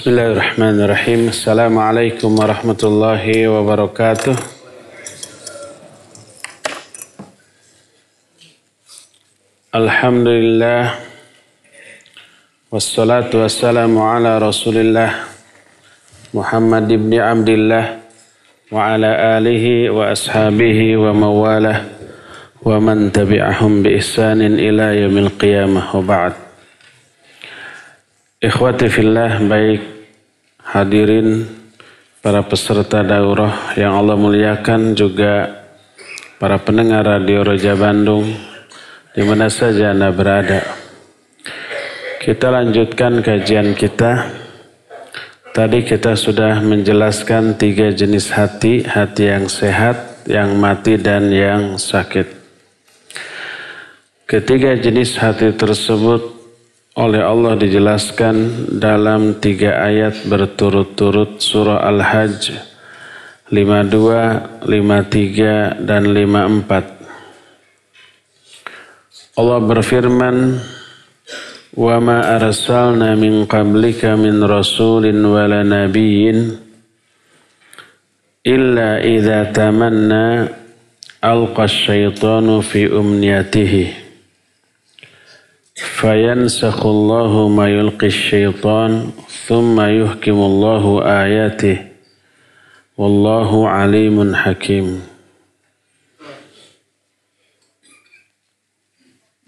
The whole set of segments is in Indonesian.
Bismillahirrahmanirrahim. Assalamualaikum warahmatullahi wabarakatuh. Alhamdulillah Wassalatu wassalamu ala rasulillah Muhammad ibn Abdullah Wa ala alihi wa ashabihi wa mawalah Wa man tabi'ahum bi ihsanin ila yamil qiyamah wa ba'd Ikhwati fillah baik hadirin para peserta daurah yang Allah muliakan juga para pendengar Radio Roja Bandung di mana saja Anda berada. Kita lanjutkan kajian kita. Tadi kita sudah menjelaskan tiga jenis hati, hati yang sehat, yang mati, dan yang sakit. Ketiga jenis hati tersebut oleh Allah dijelaskan dalam tiga ayat berturut-turut surah Al-Hajj 52, 53, dan 54. Allah berfirman, "Wa ma arsalna min qablika min rasulin wala nabiyyin illa idza tamanna alqa asyaitanu fi fayansakhu Allahu ma yulqi asyaitan thumma yuhkimu Allahu ayatihi wallahu alimun hakim."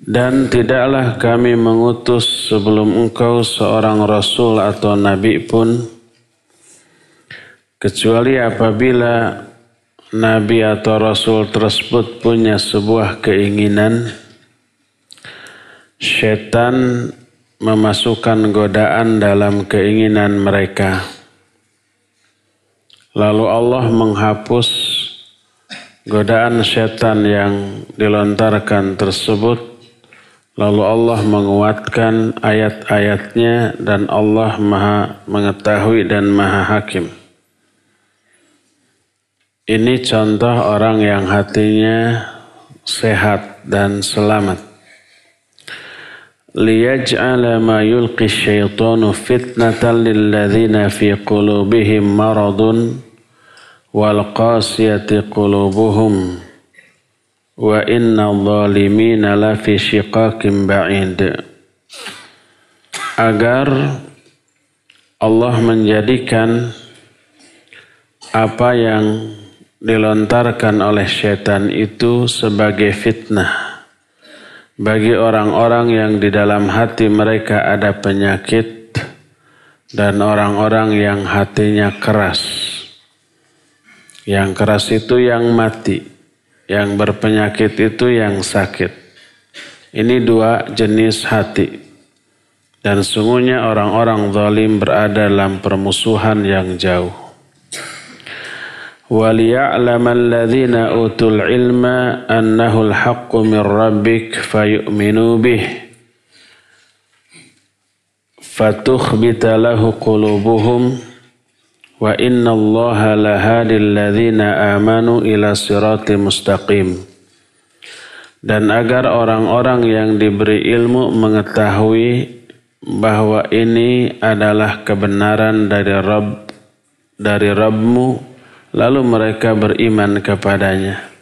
Dan tidaklah kami mengutus sebelum engkau seorang rasul atau nabi pun kecuali apabila nabi atau rasul tersebut punya sebuah keinginan setan memasukkan godaan dalam keinginan mereka lalu Allah menghapus godaan setan yang dilontarkan tersebut Lalu Allah menguatkan ayat-ayatnya dan Allah maha mengetahui dan maha hakim. Ini contoh orang yang hatinya sehat dan selamat. Yulqi syaitanu fitnatan lilladzina fi qulubihim maradun wal qasiyati qulubuhum wa inna zalimina lafi shiqaqim ba'id agar Allah menjadikan apa yang dilontarkan oleh setan itu sebagai fitnah bagi orang-orang yang di dalam hati mereka ada penyakit dan orang-orang yang hatinya keras. Yang keras itu yang mati yang berpenyakit itu yang sakit. Ini dua jenis hati. Dan sungguhnya orang-orang zalim berada dalam permusuhan yang jauh. وَلِيَعْلَمَ الَّذِينَ أُوتُوا الْعِلْمَ أَنَّهُ الْحَقُّ مِنْ رَبِّكَ فَيُؤْمِنُوا بِهِ فَتُخْبِتَ لَهُ قُلُوبُهُمْ Wa inna allaha lahadil ladhina amanu ila sirati mustaqim. Dan agar orang-orang yang diberi ilmu mengetahui bahwa ini adalah kebenaran dari Rabb dari Rabbmu lalu mereka beriman kepadanya.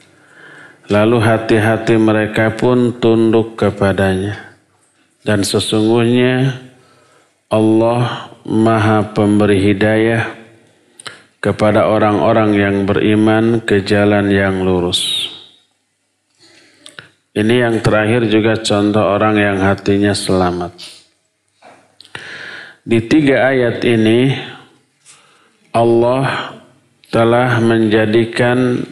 Lalu hati-hati mereka pun tunduk kepadanya. Dan sesungguhnya Allah Maha Pemberi Hidayah kepada orang-orang yang beriman ke jalan yang lurus. Ini yang terakhir juga contoh orang yang hatinya selamat. Di tiga ayat ini Allah telah menjadikan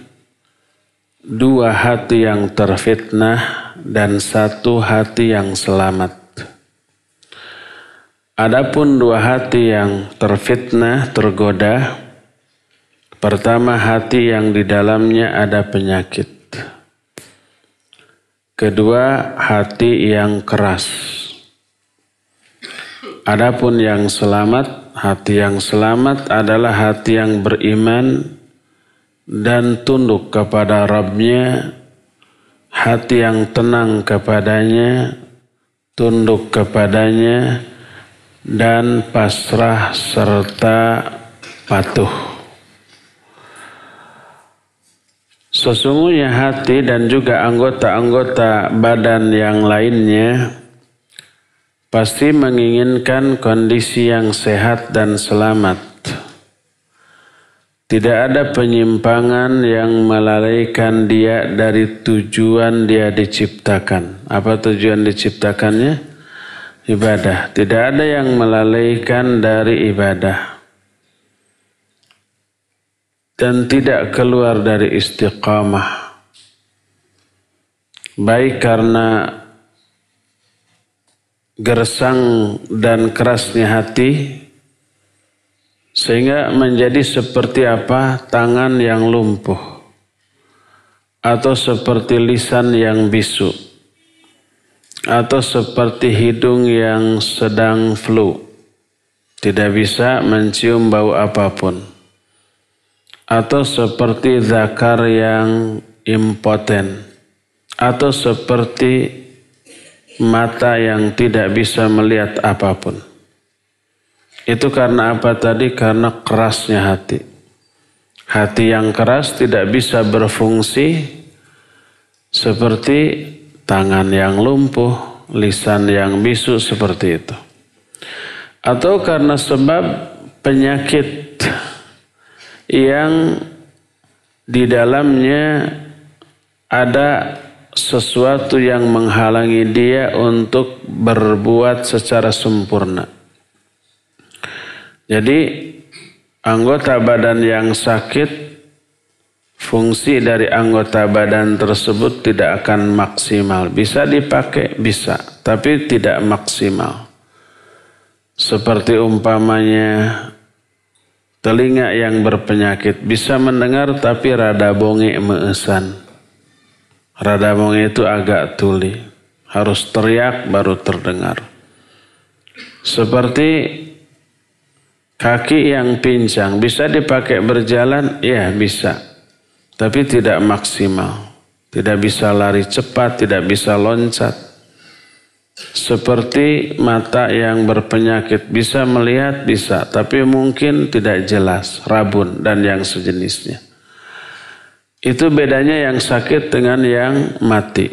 dua hati yang terfitnah dan satu hati yang selamat. Adapun dua hati yang terfitnah, tergoda, Pertama hati yang di dalamnya ada penyakit. Kedua hati yang keras. Adapun yang selamat, hati yang selamat adalah hati yang beriman dan tunduk kepada Rabbnya, hati yang tenang kepadanya, tunduk kepadanya, dan pasrah serta patuh. Sesungguhnya hati dan juga anggota-anggota badan yang lainnya pasti menginginkan kondisi yang sehat dan selamat. Tidak ada penyimpangan yang melalaikan dia dari tujuan dia diciptakan. Apa tujuan diciptakannya? Ibadah. Tidak ada yang melalaikan dari ibadah. Dan tidak keluar dari istiqamah. Baik karena gersang dan kerasnya hati sehingga menjadi seperti apa tangan yang lumpuh atau seperti lisan yang bisu atau seperti hidung yang sedang flu. Tidak bisa mencium bau apa pun atau seperti zakar yang impoten atau seperti mata yang tidak bisa melihat apa pun itu karena apa tadi? Karena kerasnya hati. Hati yang keras tidak bisa berfungsi seperti tangan yang lumpuh, lisan yang bisu seperti itu. Atau karena sebab penyakit yang di dalamnya ada sesuatu yang menghalangi dia untuk berbuat secara sempurna. Jadi anggota badan yang sakit, fungsi dari anggota badan tersebut tidak akan maksimal. Bisa dipakai, bisa, tapi tidak maksimal. Seperti umpamanya telinga yang berpenyakit bisa mendengar tapi rada bonge meesan. Rada bonge itu agak tuli. Harus teriak baru terdengar. Seperti Kaki yang pincang bisa dipakai berjalan? Ya bisa. Tapi tidak maksimal. Tidak bisa lari cepat, tidak bisa loncat. Seperti mata yang berpenyakit bisa melihat bisa, tapi mungkin tidak jelas, rabun dan yang sejenisnya. Itu bedanya yang sakit dengan yang mati.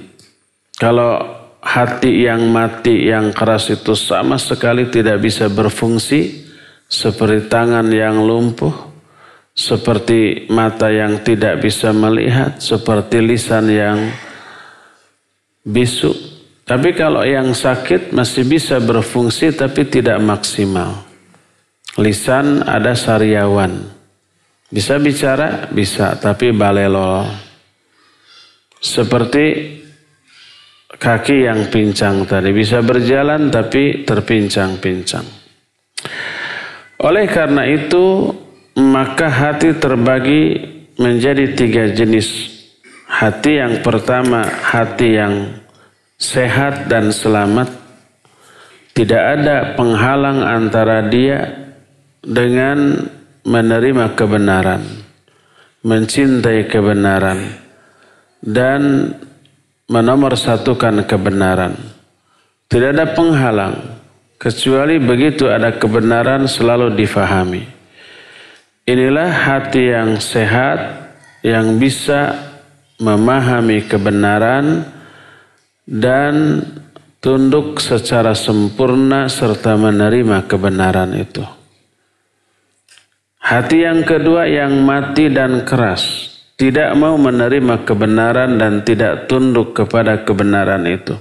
Kalau hati yang mati yang keras itu sama sekali tidak bisa berfungsi, seperti tangan yang lumpuh, seperti mata yang tidak bisa melihat, seperti lisan yang bisu. Tapi kalau yang sakit masih bisa berfungsi tapi tidak maksimal. Lisan ada sariawan. Bisa bicara? Bisa, tapi balelol. Seperti kaki yang pincang tadi. Bisa berjalan tapi terpincang-pincang. Oleh karena itu, maka hati terbagi menjadi tiga jenis. Hati yang pertama, hati yang sehat dan selamat. Tidak ada penghalang antara dia dengan menerima kebenaran, mencintai kebenaran, dan menomorsatukan kebenaran. Tidak ada penghalang Kecuali begitu ada kebenaran selalu difahami. Inilah hati yang sehat yang bisa memahami kebenaran dan tunduk secara sempurna serta menerima kebenaran itu. Hati yang kedua yang mati dan keras, tidak mau menerima kebenaran dan tidak tunduk kepada kebenaran itu.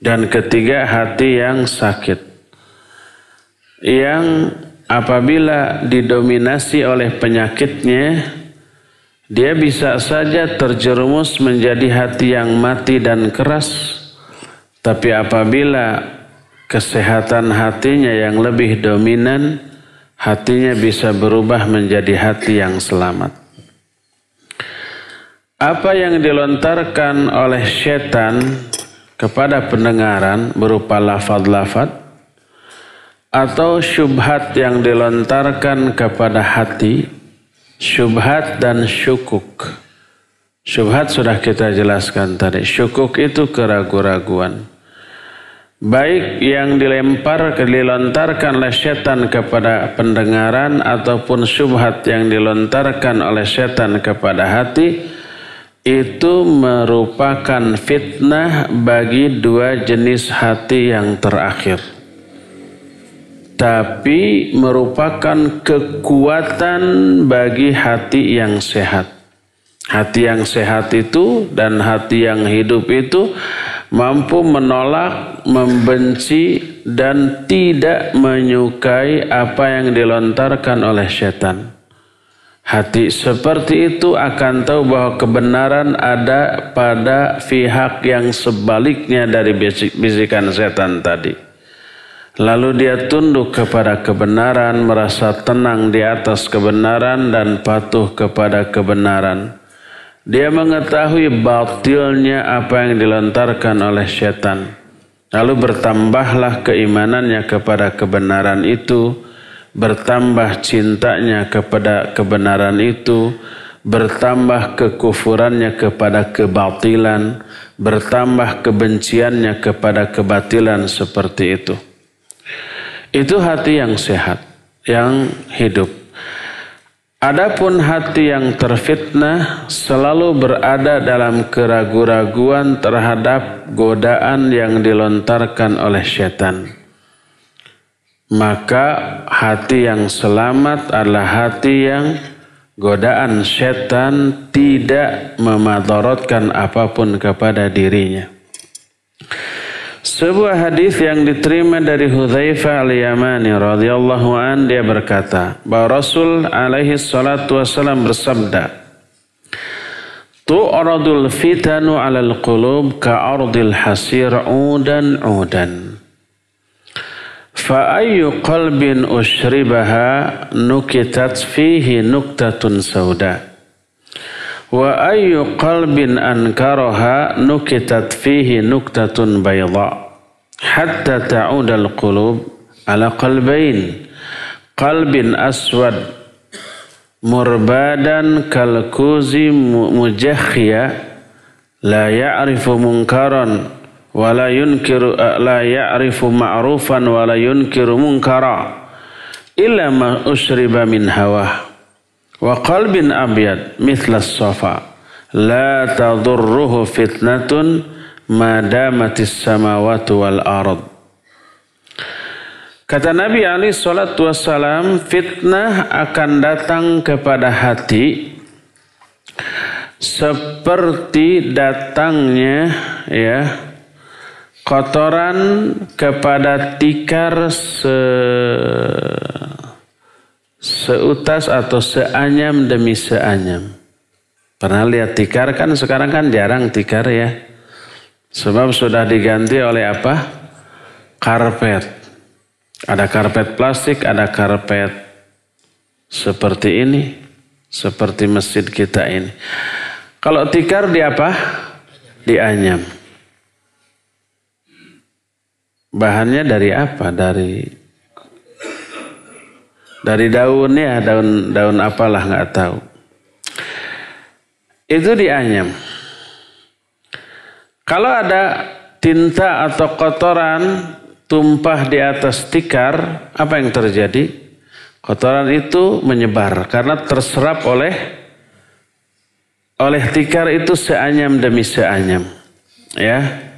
Dan ketiga hati yang sakit. Yang apabila didominasi oleh penyakitnya, dia bisa saja terjerumus menjadi hati yang mati dan keras. Tapi apabila kesehatan hatinya yang lebih dominan, hatinya bisa berubah menjadi hati yang selamat. Apa yang dilontarkan oleh setan kepada pendengaran berupa lafad-lafad atau syubhat yang dilontarkan kepada hati, syubhat dan syukuk. Syubhat sudah kita jelaskan tadi. Syukuk itu keraguan-raguan. Baik yang dilempar dilontarkan oleh setan kepada pendengaran ataupun syubhat yang dilontarkan oleh setan kepada hati itu merupakan fitnah bagi dua jenis hati yang terakhir. Tapi merupakan kekuatan bagi hati yang sehat. Hati yang sehat itu dan hati yang hidup itu mampu menolak, membenci, dan tidak menyukai apa yang dilontarkan oleh setan. Hati seperti itu akan tahu bahwa kebenaran ada pada pihak yang sebaliknya dari bisikan setan tadi. Lalu dia tunduk kepada kebenaran, merasa tenang di atas kebenaran dan patuh kepada kebenaran. Dia mengetahui batilnya apa yang dilontarkan oleh setan. Lalu bertambahlah keimanannya kepada kebenaran itu, bertambah cintanya kepada kebenaran itu, bertambah kekufurannya kepada kebatilan, bertambah kebenciannya kepada kebatilan seperti itu. Itu hati yang sehat, yang hidup. Adapun hati yang terfitnah selalu berada dalam keraguan-raguan terhadap godaan yang dilontarkan oleh setan. Maka hati yang selamat adalah hati yang godaan setan tidak memadorotkan apa pun kepada dirinya. Sebuah hadis yang diterima dari Hudzaifah al-Yamani radhiyallahu an dia berkata bahwa Rasul alaihi salatu wasallam bersabda Tu'radul fitanu 'alal qulub ka'ardil hasir 'udan 'udan. Fa ayyu qalbin ushribaha nukitat fihi nuktatun sauda Wa ayyu qalbin ankaraha nukitat fihi nuktatun bayda hatta ta'uda al-qulub ala qalbain qalbin aswad murbadan kalkuzi mujakhya la ya'rifu munkaran wa la yunkiru la ya'rifu ma'rufan wa la yunkiru munkara illa ma usriba min hawah wa qalbin abyad mithla safa la tadurruhu fitnatun madamatis samawati wal ard. Kata Nabi Ali salatu wassalam, fitnah akan datang kepada hati seperti datangnya ya kotoran kepada tikar se seutas atau seanyam demi seanyam. Pernah lihat tikar kan sekarang kan jarang tikar ya. Sebab sudah diganti oleh apa? Karpet. Ada karpet plastik, ada karpet seperti ini. Seperti masjid kita ini. Kalau tikar di apa? Di anyam. Bahannya dari apa? Dari dari daunnya daun daun apalah nggak tahu. Itu dianyam. Kalau ada tinta atau kotoran tumpah di atas tikar apa yang terjadi? Kotoran itu menyebar karena terserap oleh oleh tikar itu seanyam demi seanyam ya.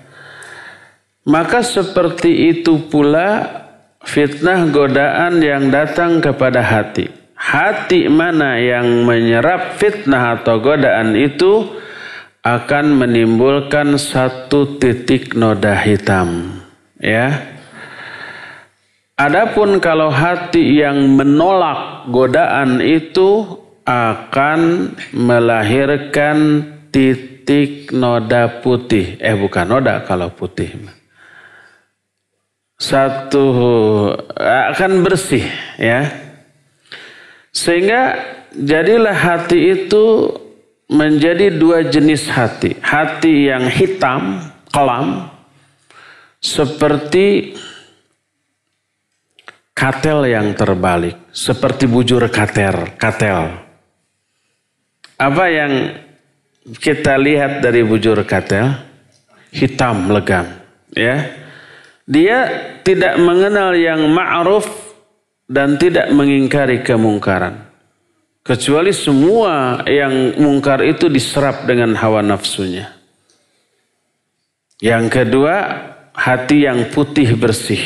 Maka seperti itu pula fitnah godaan yang datang kepada hati. Hati mana yang menyerap fitnah atau godaan itu akan menimbulkan satu titik noda hitam. Ya. Adapun kalau hati yang menolak godaan itu akan melahirkan titik noda putih. Eh bukan noda kalau putih satu. Akan bersih ya. Sehingga jadilah hati itu menjadi dua jenis hati. Hati yang hitam kelam seperti katel yang terbalik seperti bujur kater katel. Apa yang kita lihat dari bujur katel? Hitam legam ya Dia tidak mengenal yang ma'ruf dan tidak mengingkari kemungkaran. Kecuali semua yang mungkar itu diserap dengan hawa nafsunya. Yang kedua, hati yang putih bersih.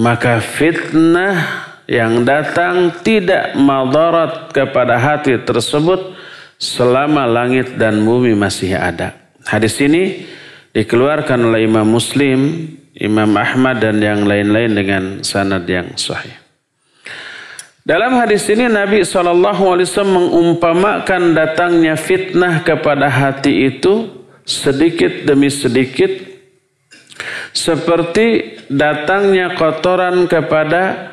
Maka fitnah yang datang tidak madarat kepada hati tersebut selama langit dan bumi masih ada. Hadis ini dikeluarkan oleh Imam Muslim, Imam Ahmad dan yang lain-lain dengan sanad yang sahih. Dalam hadis ini Nabi SAW mengumpamakan datangnya fitnah kepada hati itu sedikit demi sedikit seperti datangnya kotoran kepada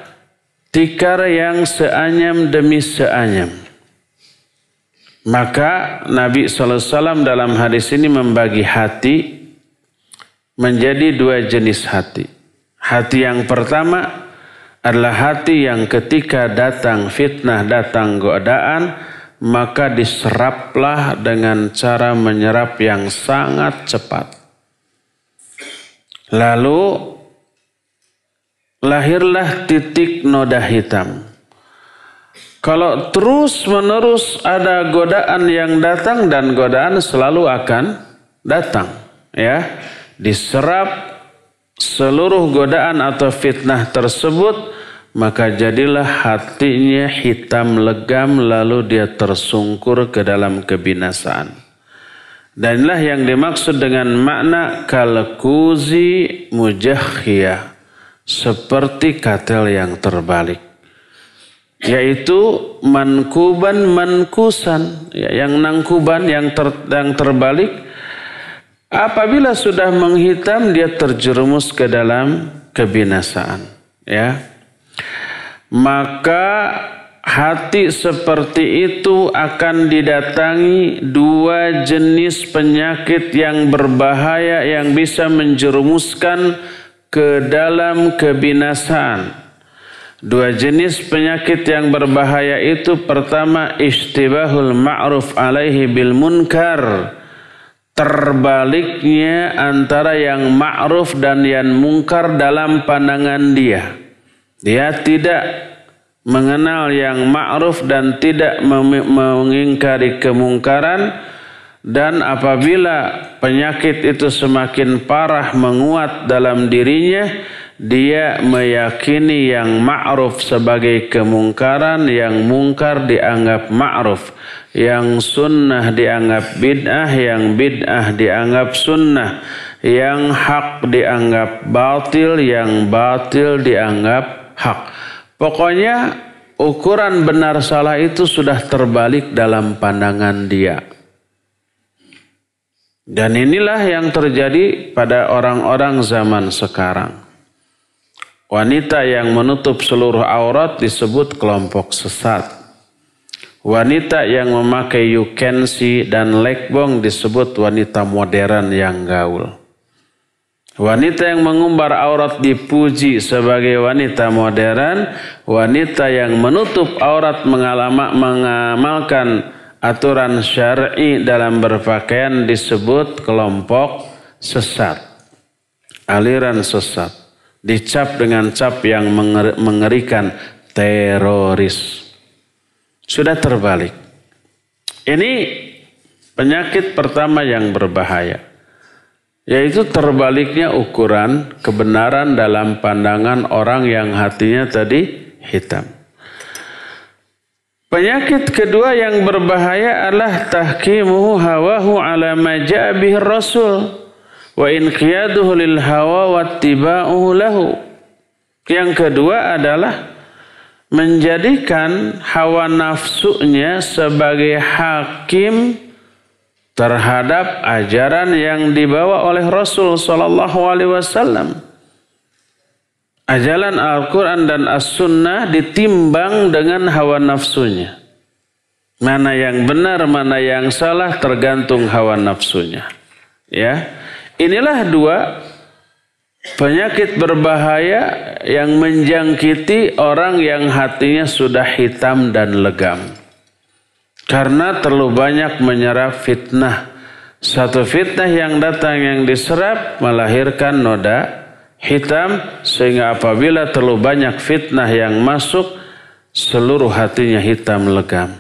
tikar yang seanyam demi seanyam. Maka Nabi SAW dalam hadis ini membagi hati menjadi dua jenis hati. Hati yang pertama adalah hati yang ketika datang fitnah, datang godaan, maka diseraplah dengan cara menyerap yang sangat cepat. Lalu lahirlah titik noda hitam. Kalau terus menerus ada godaan yang datang dan godaan selalu akan datang, ya. Diserap seluruh godaan atau fitnah tersebut maka jadilah hatinya hitam legam lalu dia tersungkur ke dalam kebinasaan. Dan inilah yang dimaksud dengan makna kalkuzi mujahiyah. Seperti katel yang terbalik. Yaitu mankuban mankusan. Ya, yang nangkuban yang, ter, yang terbalik. Apabila sudah menghitam dia terjerumus ke dalam kebinasaan. Ya, maka hati seperti itu akan didatangi dua jenis penyakit yang berbahaya yang bisa menjerumuskan ke dalam kebinasaan. Dua jenis penyakit yang berbahaya itu pertama istibahul ma'ruf alaihi bil munkar. Terbaliknya antara yang ma'ruf dan yang mungkar dalam pandangan dia. Dia tidak mengenal yang ma'ruf dan tidak mengingkari kemungkaran dan apabila penyakit itu semakin parah menguat dalam dirinya dia meyakini yang ma'ruf sebagai kemungkaran yang mungkar dianggap ma'ruf yang sunnah dianggap bid'ah yang bid'ah dianggap sunnah yang hak dianggap batil yang batil dianggap hak. Pokoknya ukuran benar salah itu sudah terbalik dalam pandangan dia. Dan inilah yang terjadi pada orang-orang zaman sekarang. Wanita yang menutup seluruh aurat disebut kelompok sesat. Wanita yang memakai yukensi dan lekbong disebut wanita modern yang gaul. Wanita yang mengumbar aurat dipuji sebagai wanita modern, wanita yang menutup aurat mengalama, mengamalkan aturan syar'i dalam berpakaian disebut kelompok sesat. Aliran sesat. Dicap dengan cap yang mengerikan teroris. Sudah terbalik. Ini penyakit pertama yang berbahaya yaitu terbaliknya ukuran kebenaran dalam pandangan orang yang hatinya tadi hitam. Penyakit kedua yang berbahaya adalah tahkimuhu hawahu ala majabih rasul wa inqiyaduhu lil hawa wattiba'uhu lahu. Yang kedua adalah menjadikan hawa nafsunya sebagai hakim terhadap ajaran yang dibawa oleh Rasul Sallallahu Alaihi Wasallam. Ajaran Al-Quran dan As-Sunnah ditimbang dengan hawa nafsunya. Mana yang benar, mana yang salah tergantung hawa nafsunya. Ya, inilah dua penyakit berbahaya yang menjangkiti orang yang hatinya sudah hitam dan legam. Karena terlalu banyak menyerap fitnah. Satu fitnah yang datang yang diserap melahirkan noda hitam sehingga apabila terlalu banyak fitnah yang masuk seluruh hatinya hitam legam.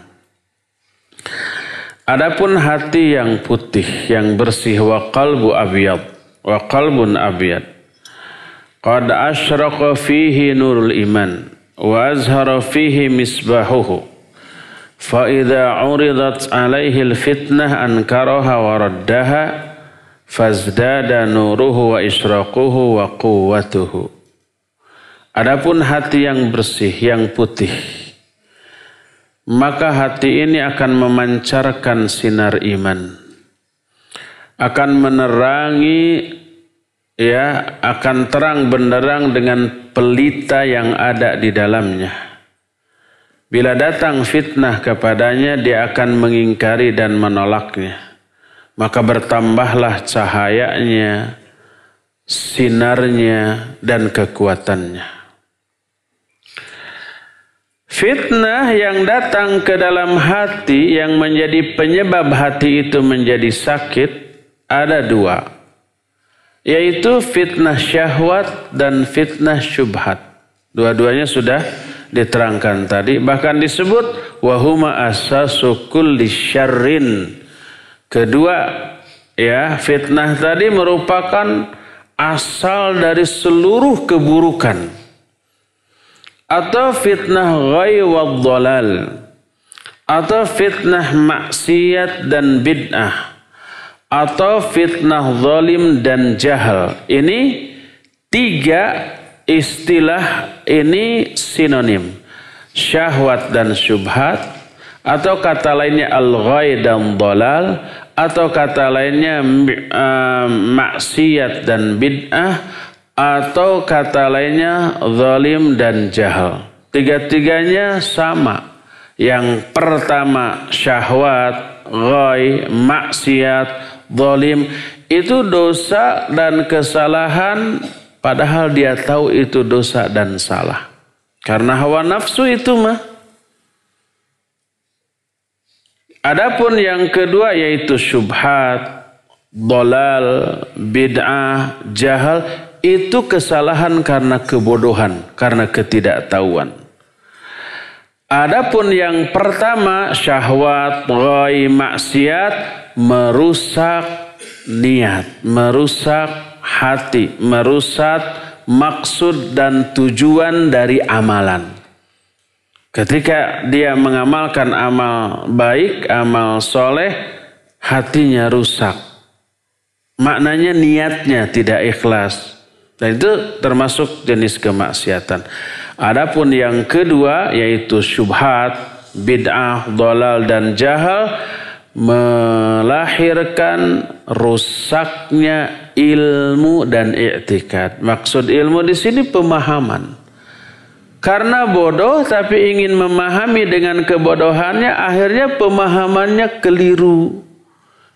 Adapun hati yang putih, yang bersih wa qalbu abyad, wa qalbun abyad. Qad asyraqa fihi nurul iman wa azhara fihi misbahuhu. Fa idza uridat alaihi al-fitnah ankaraha wa raddaha fazdada nuruhu wa israquhu wa quwwatuhu. Adapun hati yang bersih, yang putih, maka hati ini akan memancarkan sinar iman. Akan menerangi ya, akan terang benderang dengan pelita yang ada di dalamnya. Bila datang fitnah kepadanya, dia akan mengingkari dan menolaknya. Maka bertambahlah cahayanya, sinarnya, dan kekuatannya. Fitnah yang datang ke dalam hati yang menjadi penyebab hati itu menjadi sakit ada dua. Yaitu fitnah syahwat dan fitnah syubhat. Dua-duanya sudah diterangkan tadi. Bahkan disebut wahuma asasu kulli syarrin. Kedua ya fitnah tadi merupakan asal dari seluruh keburukan atau fitnah ghai wa dhalal atau fitnah maksiat dan bid'ah atau fitnah zalim dan jahal ini tiga istilah ini sinonim syahwat dan syubhat atau kata lainnya al-ghai dan dhalal atau kata lainnya uh, maksiat dan bid'ah atau kata lainnya zalim dan jahal. Tiga-tiganya sama. Yang pertama syahwat, ghai, maksiat, zalim itu dosa dan kesalahan padahal dia tahu itu dosa dan salah. Karena hawa nafsu itu mah. Adapun yang kedua yaitu syubhat, dolal, bid'ah, jahal itu kesalahan karena kebodohan, karena ketidaktahuan. Adapun yang pertama syahwat, ghai, maksiat merusak niat, merusak hati, merusak maksud dan tujuan dari amalan. Ketika dia mengamalkan amal baik, amal soleh, hatinya rusak. Maknanya niatnya tidak ikhlas. Dan itu termasuk jenis kemaksiatan. Adapun yang kedua yaitu syubhat, bid'ah, dolal dan jahal melahirkan rusaknya ilmu dan i'tikad. Maksud ilmu di sini pemahaman. Karena bodoh tapi ingin memahami dengan kebodohannya akhirnya pemahamannya keliru.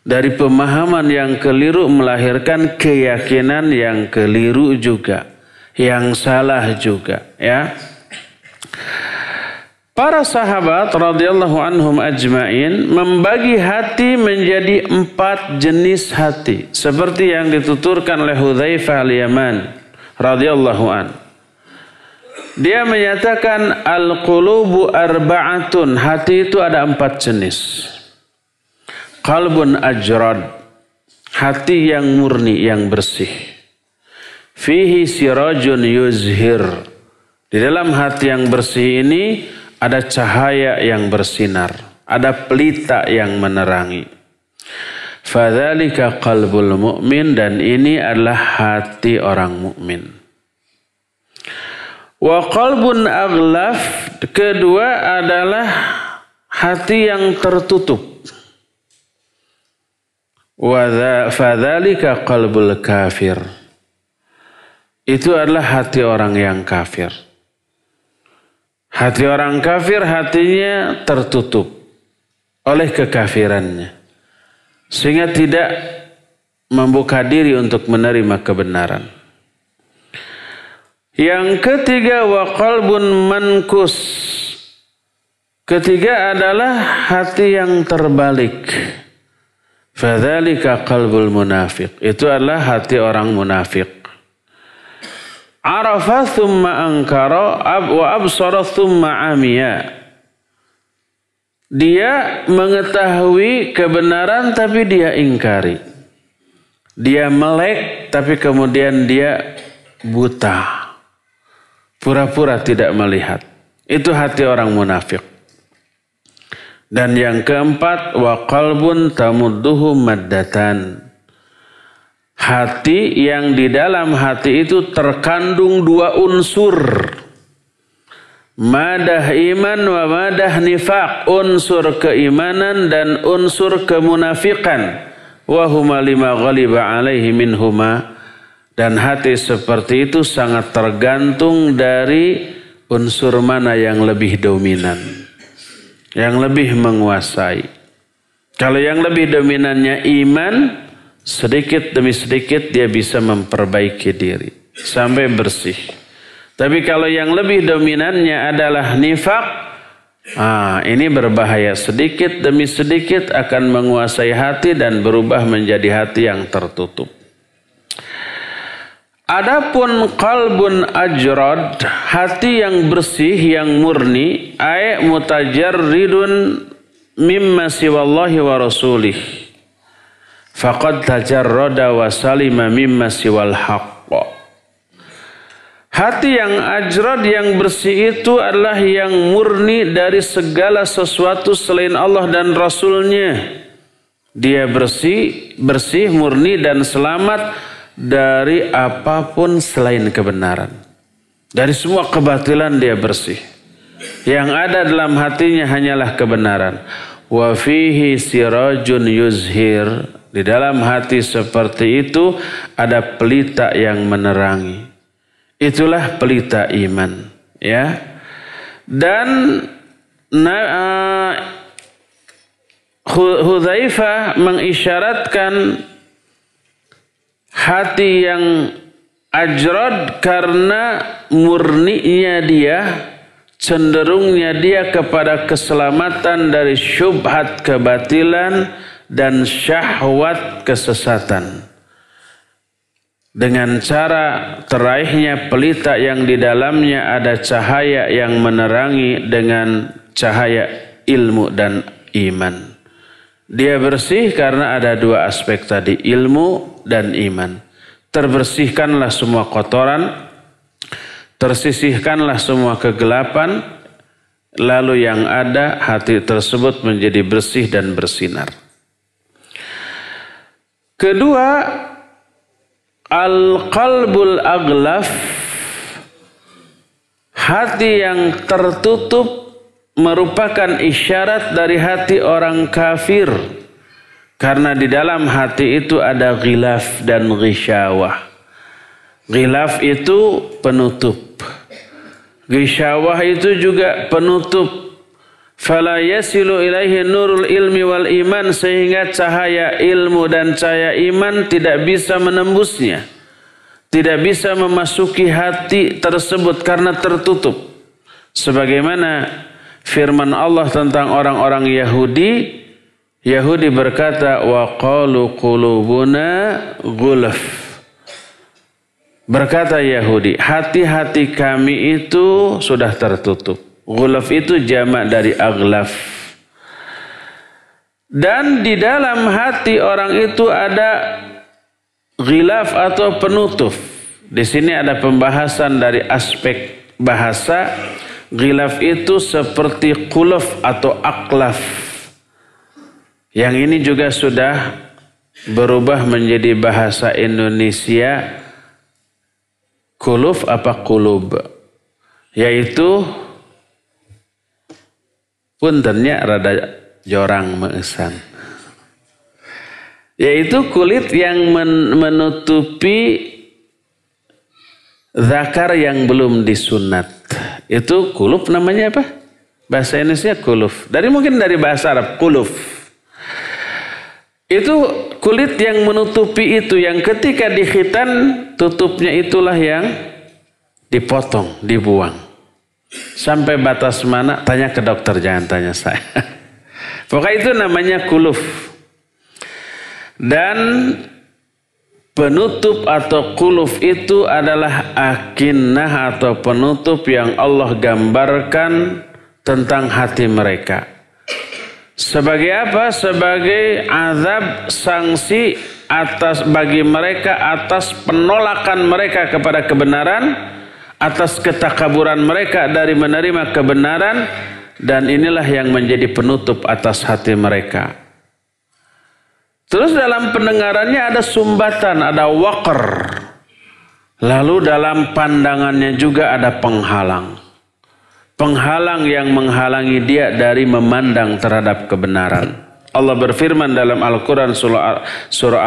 Dari pemahaman yang keliru melahirkan keyakinan yang keliru juga, yang salah juga, ya. Para sahabat radhiyallahu anhum ajmain membagi hati menjadi empat jenis hati seperti yang dituturkan oleh Hudzaifah al-Yaman radhiyallahu an. Dia menyatakan al-qulubu arba'atun, hati itu ada empat jenis. Qalbun ajrad. Hati yang murni, yang bersih. Fihi sirajun yuzhir. Di dalam hati yang bersih ini ada cahaya yang bersinar. Ada pelita yang menerangi. Fadzalika qalbul mu'min dan ini adalah hati orang mukmin. Wa qalbun aghlaf kedua adalah hati yang tertutup. Fadzalika qalbul kafir. Itu adalah hati orang yang kafir. Hati orang kafir hatinya tertutup oleh kekafirannya. Sehingga tidak membuka diri untuk menerima kebenaran. Yang ketiga wa qalbun mankus. Ketiga adalah hati yang terbalik. Fadzalika qalbul munafiq. Itu adalah hati orang munafik. Arafa thumma angkara wa absara thumma amiya. Dia mengetahui kebenaran tapi dia ingkari. Dia melek tapi kemudian dia buta. Pura-pura tidak melihat. Itu hati orang munafik. Dan yang keempat, wa qalbun tamudduhu maddatan. Hati yang di dalam hati itu terkandung dua unsur. Madah iman wa madah nifak. Unsur keimanan dan unsur kemunafikan. Wahuma lima ghaliba alaihi minhuma. Dan hati seperti itu sangat tergantung dari unsur mana yang lebih dominan yang lebih menguasai. Kalau yang lebih dominannya iman, sedikit demi sedikit dia bisa memperbaiki diri sampai bersih. Tapi kalau yang lebih dominannya adalah nifak, ah, ini berbahaya sedikit demi sedikit akan menguasai hati dan berubah menjadi hati yang tertutup. Adapun kalbun ajrad, hati yang bersih, yang murni, ay mutajarridun mimma siwallahi wa rasulih. Faqad tajarrada wa salima mimma siwal haqqa. Hati yang ajrad, yang bersih itu adalah yang murni dari segala sesuatu selain Allah dan Rasulnya. Dia bersih, bersih, murni dan selamat dari apa pun selain kebenaran. Dari semua kebatilan dia bersih. Yang ada dalam hatinya hanyalah kebenaran. Wa fihi sirajun yuzhir. Di dalam hati seperti itu ada pelita yang menerangi. Itulah pelita iman. Ya. Dan uh, Hudzaifah mengisyaratkan hati yang ajrod karena murninya dia cenderungnya dia kepada keselamatan dari syubhat kebatilan dan syahwat kesesatan dengan cara teraihnya pelita yang di dalamnya ada cahaya yang menerangi dengan cahaya ilmu dan iman. Dia bersih karena ada dua aspek tadi, ilmu dan iman. Terbersihkanlah semua kotoran, tersisihkanlah semua kegelapan, lalu yang ada hati tersebut menjadi bersih dan bersinar. Kedua, al-qalbul aglaf, hati yang tertutup merupakan isyarat dari hati orang kafir. Karena di dalam hati itu ada ghilaf dan ghisyawah. Ghilaf itu penutup. Ghisyawah itu juga penutup. Fala yasilu ilaihi nurul ilmi wal iman sehingga cahaya ilmu dan cahaya iman tidak bisa menembusnya. Tidak bisa memasuki hati tersebut karena tertutup. Sebagaimana firman Allah tentang orang-orang Yahudi, Yahudi berkata wa qalu qulubuna gulaf. Berkata Yahudi, hati-hati kami itu sudah tertutup. Gulaf itu jamak dari aglaf. Dan di dalam hati orang itu ada gilaf atau penutup. Di sini ada pembahasan dari aspek bahasa Gilaf itu seperti kuluf atau aklaf. Yang ini juga sudah berubah menjadi bahasa Indonesia kuluf apa kulub. Yaitu puntennya rada jorang mengesan. Yaitu kulit yang menutupi zakar yang belum disunat. Itu kuluf namanya apa? Bahasa Indonesia kuluf. Dari mungkin dari bahasa Arab kuluf. Itu kulit yang menutupi itu yang ketika dikhitan tutupnya itulah yang dipotong, dibuang. Sampai batas mana? Tanya ke dokter, jangan tanya saya. Pokoknya itu namanya kuluf. Dan penutup atau kuluf itu adalah akinnah atau penutup yang Allah gambarkan tentang hati mereka. Sebagai apa? Sebagai azab sanksi atas bagi mereka atas penolakan mereka kepada kebenaran, atas ketakaburan mereka dari menerima kebenaran dan inilah yang menjadi penutup atas hati mereka. Terus dalam pendengarannya ada sumbatan, ada wakar. Lalu dalam pandangannya juga ada penghalang. Penghalang yang menghalangi dia dari memandang terhadap kebenaran. Allah berfirman dalam Al-Quran surah,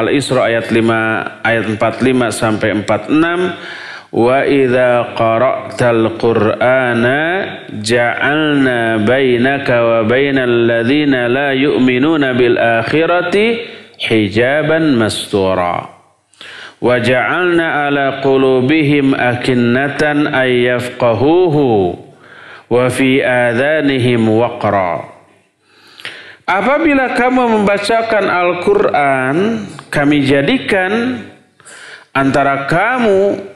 Al-Isra ayat 5 ayat 45 sampai 46 Wa idza qara'tal Qur'ana ja'alna bainaka wa bainal ladzina la yu'minuna bil akhirati hijaban mastura. Wa ja'alna ala qulubihim akinnatan ay yafqahuhu wa fi adhanihim waqra. Apabila kamu membacakan Al-Quran, kami jadikan antara kamu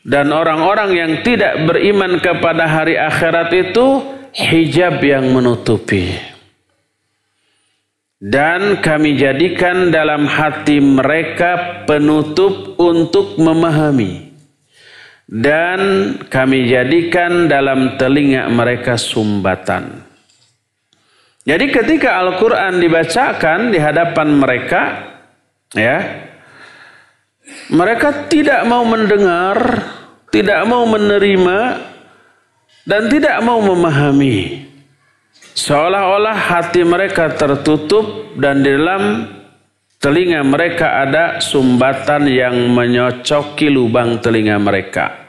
dan orang-orang yang tidak beriman kepada hari akhirat itu hijab yang menutupi. Dan kami jadikan dalam hati mereka penutup untuk memahami. Dan kami jadikan dalam telinga mereka sumbatan. Jadi ketika Al-Quran dibacakan di hadapan mereka, ya, mereka tidak mau mendengar, tidak mau menerima, dan tidak mau memahami. Seolah-olah hati mereka tertutup dan di dalam telinga mereka ada sumbatan yang menyocoki lubang telinga mereka.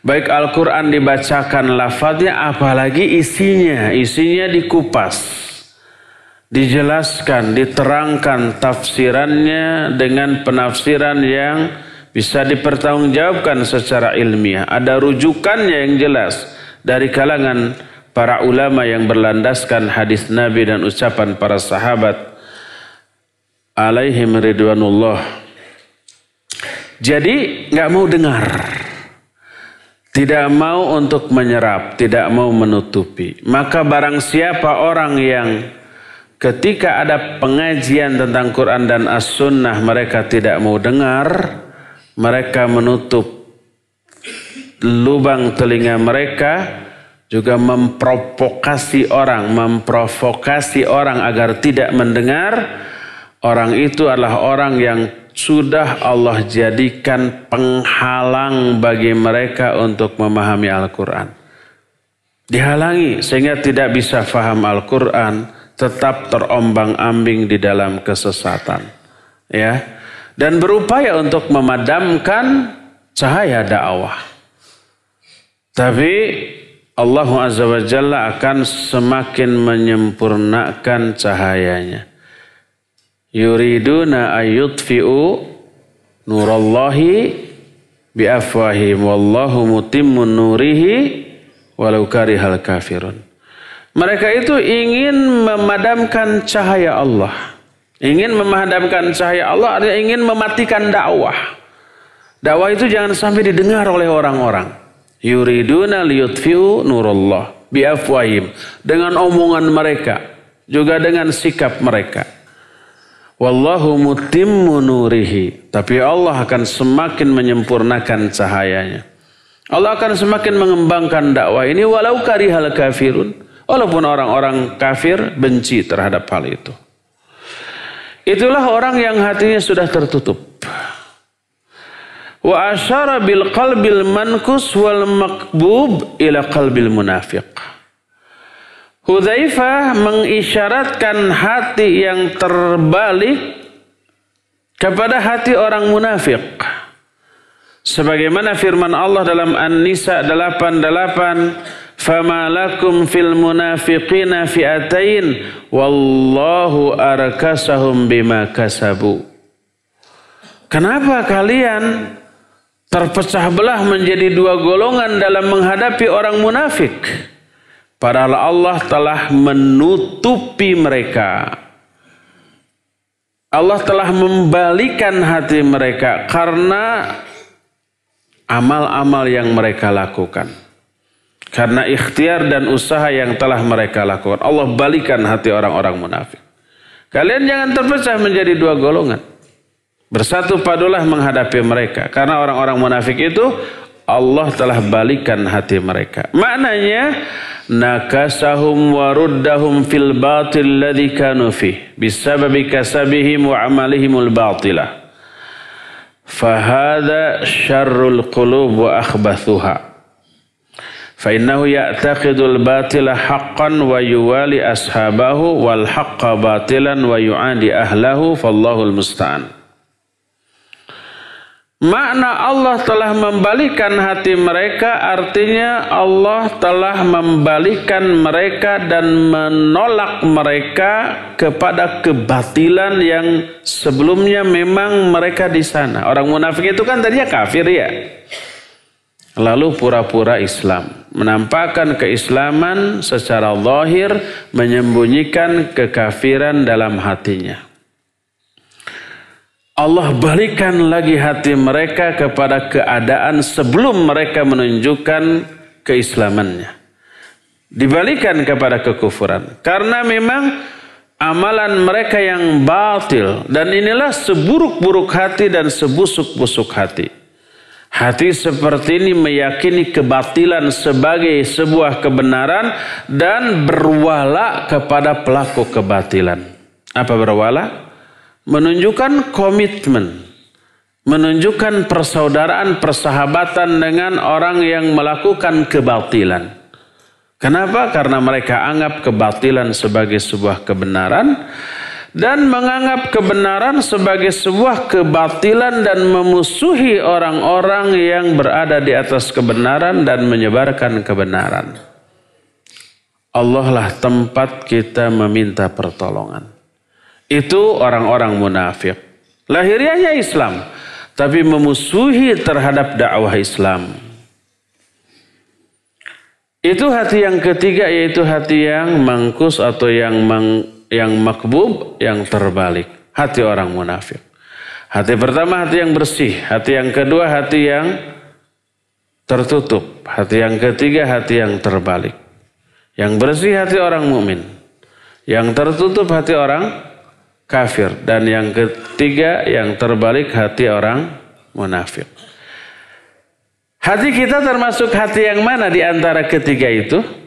Baik Al-Quran dibacakan lafadznya apalagi isinya. Isinya dikupas. Dijelaskan, diterangkan tafsirannya dengan penafsiran yang bisa dipertanggungjawabkan secara ilmiah. Ada rujukannya yang jelas dari kalangan para ulama yang berlandaskan hadis Nabi dan ucapan para sahabat alaihim ridwanullah. Jadi nggak mau dengar. Tidak mau untuk menyerap, tidak mau menutupi. Maka barang siapa orang yang ketika ada pengajian tentang Quran dan As-Sunnah mereka tidak mau dengar, mereka menutup lubang telinga mereka, juga memprovokasi orang, memprovokasi orang agar tidak mendengar, orang itu adalah orang yang sudah Allah jadikan penghalang bagi mereka untuk memahami Al-Quran. Dihalangi sehingga tidak bisa faham Al-Quran, tetap terombang-ambing di dalam kesesatan. Ya, dan berupaya untuk memadamkan cahaya dakwah. Tapi Allah Azza wa Jalla akan semakin menyempurnakan cahayanya. Yuriduna ayyutfi'u nurallahi biafwahim wallahu mutimmun nurihi walau karihal kafirun. Mereka itu ingin memadamkan cahaya Allah. Ingin memadamkan cahaya Allah artinya ingin mematikan dakwah. Dakwah itu jangan sampai didengar oleh orang-orang. Yuriduna liyutfi'u nurullah biafwahim. Dengan omongan mereka. Juga dengan sikap mereka. Wallahu mutimmu nurihi. Tapi Allah akan semakin menyempurnakan cahayanya. Allah akan semakin mengembangkan dakwah ini walau karihal kafirun. Walaupun orang-orang kafir benci terhadap hal itu. Itulah orang yang hatinya sudah tertutup. Wa asyara bil qalbil mankus wal makbub ila qalbil munafiq. Hudzaifah mengisyaratkan hati yang terbalik kepada hati orang munafik. Sebagaimana firman Allah dalam An-Nisa 88, "Fama lakum fil munafiqina fi'atain wallahu arkasahum bima kasabu." Kenapa kalian terpecah belah menjadi dua golongan dalam menghadapi orang munafik. Padahal Allah telah menutupi mereka. Allah telah membalikan hati mereka karena amal-amal yang mereka lakukan. Karena ikhtiar dan usaha yang telah mereka lakukan. Allah balikan hati orang-orang munafik. Kalian jangan terpecah menjadi dua golongan. Bersatu padulah menghadapi mereka. Karena orang-orang munafik itu Allah telah balikan hati mereka. Maknanya nakasahum wa ruddahum fil batil ladhi kanu fih bisababi kasabihim wa amalihimul batilah fahada syarrul qulub wa akhbathuha فإنه يعتقد الباطل حقا haqqan أصحابه والحق باطلا wal أهله فالله المستعان. Makna Allah telah membalikan hati mereka artinya Allah telah membalikan mereka dan menolak mereka kepada kebatilan yang sebelumnya memang mereka di sana. Orang munafik itu kan tadinya kafir ya. Lalu pura-pura Islam. Menampakkan keislaman secara zahir menyembunyikan kekafiran dalam hatinya. Allah balikan lagi hati mereka kepada keadaan sebelum mereka menunjukkan keislamannya. Dibalikan kepada kekufuran. Karena memang amalan mereka yang batil. Dan inilah seburuk-buruk hati dan sebusuk-busuk hati. Hati seperti ini meyakini kebatilan sebagai sebuah kebenaran dan berwala kepada pelaku kebatilan. Apa berwala? menunjukkan komitmen, menunjukkan persaudaraan, persahabatan dengan orang yang melakukan kebatilan. Kenapa? Karena mereka anggap kebatilan sebagai sebuah kebenaran dan menganggap kebenaran sebagai sebuah kebatilan dan memusuhi orang-orang yang berada di atas kebenaran dan menyebarkan kebenaran. Allah lah tempat kita meminta pertolongan. Itu orang-orang munafik. Lahiriahnya Islam. Tapi memusuhi terhadap dakwah Islam. Itu hati yang ketiga yaitu hati yang mangkus atau yang mang, yang makbub yang terbalik. Hati orang munafik. Hati pertama hati yang bersih. Hati yang kedua hati yang tertutup. Hati yang ketiga hati yang terbalik. Yang bersih hati orang mukmin. Yang tertutup hati orang kafir. Dan yang ketiga yang terbalik hati orang munafik. Hati kita termasuk hati yang mana di antara ketiga itu?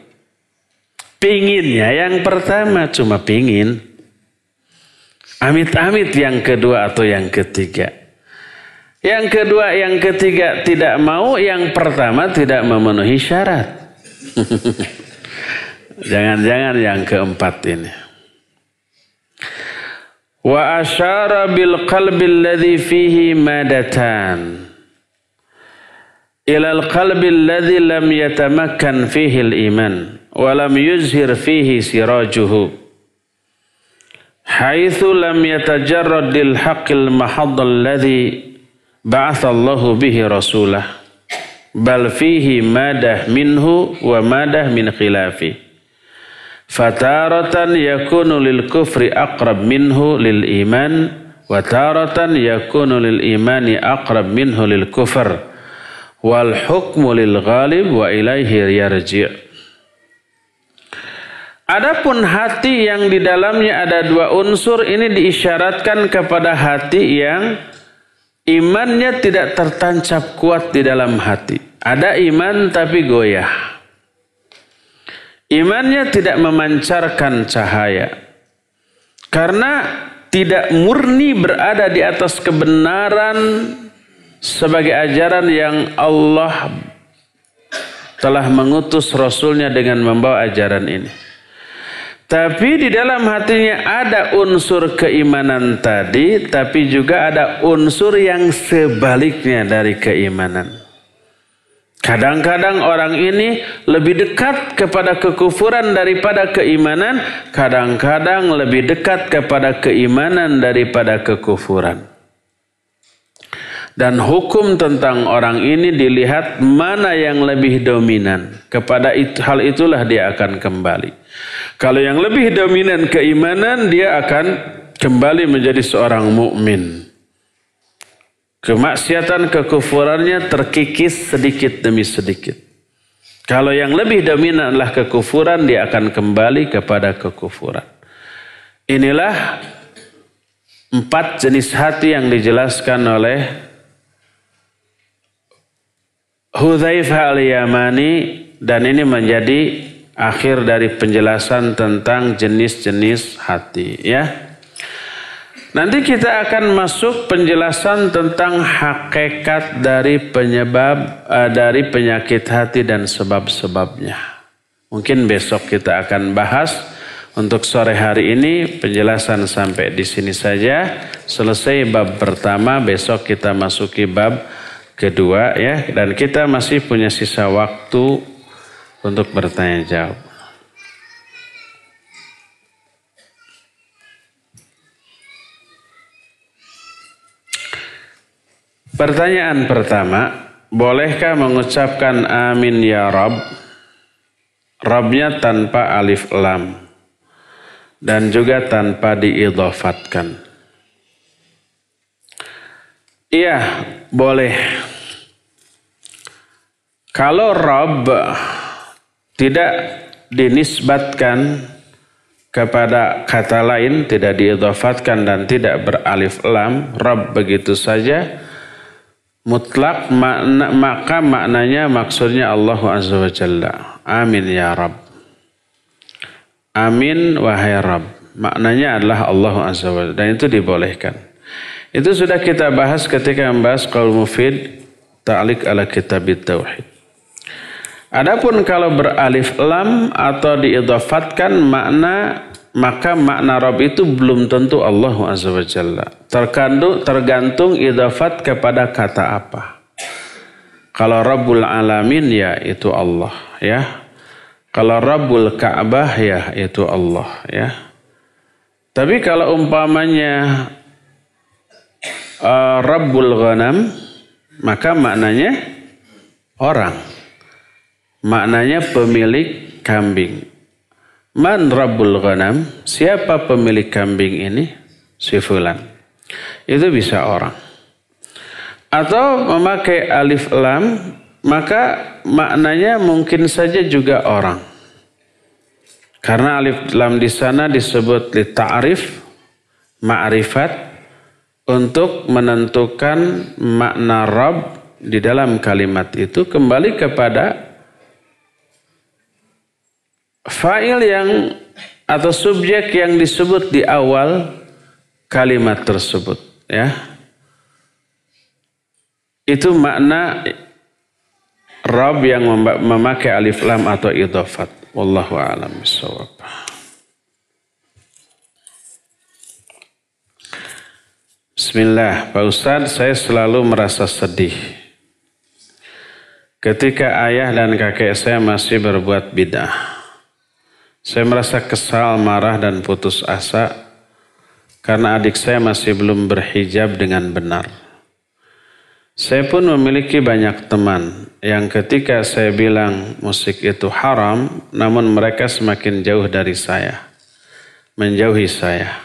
Pinginnya yang pertama cuma pingin. Amit-amit yang kedua atau yang ketiga. Yang kedua, yang ketiga tidak mau, yang pertama tidak memenuhi syarat. Jangan-jangan yang keempat ini. Wa asyara bil qalbi alladhi fihi madatan ila al qalbi alladhi lam yatamakkan fihi al iman wa lam yuzhir fihi sirajuhu haitsu lam yatajarrad lil haqqil mahad alladhi ba'atha Allahu bihi rasulah bal fihi madah minhu wa madah min khilafi Fataratan yakunu lil kufri aqrab minhu lil iman wa taratan yakunu lil imani aqrab minhu lil kufr wal hukmu lil ghalib wa ilaihi yarji' Adapun hati yang di dalamnya ada dua unsur ini diisyaratkan kepada hati yang imannya tidak tertancap kuat di dalam hati. Ada iman tapi goyah. Imannya tidak memancarkan cahaya. Karena tidak murni berada di atas kebenaran sebagai ajaran yang Allah telah mengutus Rasulnya dengan membawa ajaran ini. Tapi di dalam hatinya ada unsur keimanan tadi, tapi juga ada unsur yang sebaliknya dari keimanan. Kadang-kadang orang ini lebih dekat kepada kekufuran daripada keimanan, kadang-kadang lebih dekat kepada keimanan daripada kekufuran. Dan hukum tentang orang ini dilihat mana yang lebih dominan. Kepada itu, hal itulah dia akan kembali. Kalau yang lebih dominan keimanan, dia akan kembali menjadi seorang mukmin. Kemaksiatan kekufurannya terkikis sedikit demi sedikit. Kalau yang lebih dominan adalah kekufuran, dia akan kembali kepada kekufuran. Inilah empat jenis hati yang dijelaskan oleh Hudzaifah al-Yamani dan ini menjadi akhir dari penjelasan tentang jenis-jenis hati ya. Nanti kita akan masuk penjelasan tentang hakikat dari penyebab uh, dari penyakit hati dan sebab-sebabnya. Mungkin besok kita akan bahas. Untuk sore hari ini penjelasan sampai di sini saja. Selesai bab pertama, besok kita masuki bab kedua ya. Dan kita masih punya sisa waktu untuk bertanya jawab. Pertanyaan pertama, bolehkah mengucapkan amin ya Rob? Robnya tanpa alif lam dan juga tanpa diidhafatkan. Iya, boleh. Kalau Rob tidak dinisbatkan kepada kata lain, tidak diidhafatkan dan tidak beralif lam, Rob begitu saja, mutlak makna, maka maknanya maksudnya Allah Azza wa Jalla. Amin ya Rabb. Amin wahai Rabb. Maknanya adalah Allah Azza wa Jalla. Dan itu dibolehkan. Itu sudah kita bahas ketika membahas qaul mufid ta'liq ala kitab tauhid. Adapun kalau beralif lam atau diidhafatkan makna maka makna Rob itu belum tentu Allah Azza wa Jalla. Tergantung, tergantung idafat kepada kata apa. Kalau Rabbul Alamin ya itu Allah ya. Kalau Rabbul Ka'bah ya itu Allah ya. Tapi kalau umpamanya uh, Rabbul Ghanam maka maknanya orang. Maknanya pemilik kambing. Man Rabbul Ghanam, siapa pemilik kambing ini? Si Fulan. Itu bisa orang. Atau memakai alif lam, maka maknanya mungkin saja juga orang. Karena alif lam di sana disebut li ta'rif, ma'rifat, untuk menentukan makna Rabb di dalam kalimat itu kembali kepada fa'il yang atau subjek yang disebut di awal kalimat tersebut ya. Itu makna Rob yang memakai alif lam atau idhafat wallahu a'lam Bismillah, Pak Ustadz, saya selalu merasa sedih ketika ayah dan kakek saya masih berbuat bid'ah. Saya merasa kesal, marah, dan putus asa karena adik saya masih belum berhijab dengan benar. Saya pun memiliki banyak teman yang ketika saya bilang musik itu haram, namun mereka semakin jauh dari saya, menjauhi saya.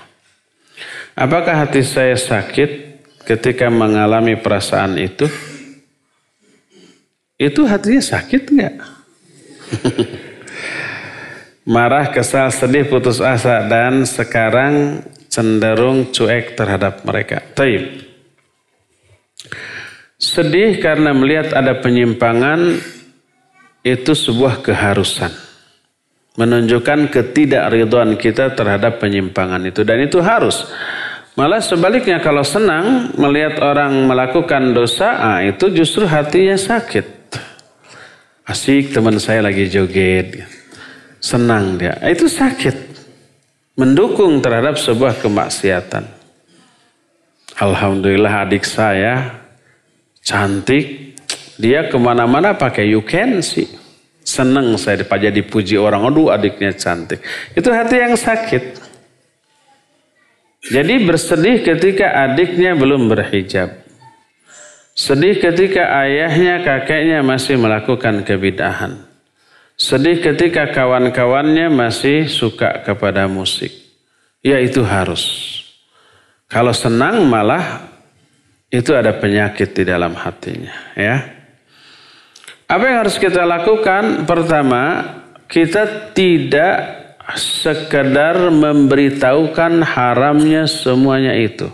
Apakah hati saya sakit ketika mengalami perasaan itu? Itu hatinya sakit nggak? marah, kesal, sedih, putus asa dan sekarang cenderung cuek terhadap mereka. Taib. Sedih karena melihat ada penyimpangan itu sebuah keharusan. Menunjukkan ketidakridhaan kita terhadap penyimpangan itu. Dan itu harus. Malah sebaliknya kalau senang melihat orang melakukan dosa, ah, itu justru hatinya sakit. Asik teman saya lagi joget senang dia. Itu sakit. Mendukung terhadap sebuah kemaksiatan. Alhamdulillah adik saya cantik. Dia ke mana-mana pakai you can sih. Senang saya jadi dipuji orang. Aduh adiknya cantik. Itu hati yang sakit. Jadi bersedih ketika adiknya belum berhijab. Sedih ketika ayahnya, kakeknya masih melakukan kebidahan. Sedih ketika kawan-kawannya masih suka kepada musik. Ya itu harus. Kalau senang malah itu ada penyakit di dalam hatinya, ya. Apa yang harus kita lakukan? Pertama, kita tidak sekedar memberitahukan haramnya semuanya itu.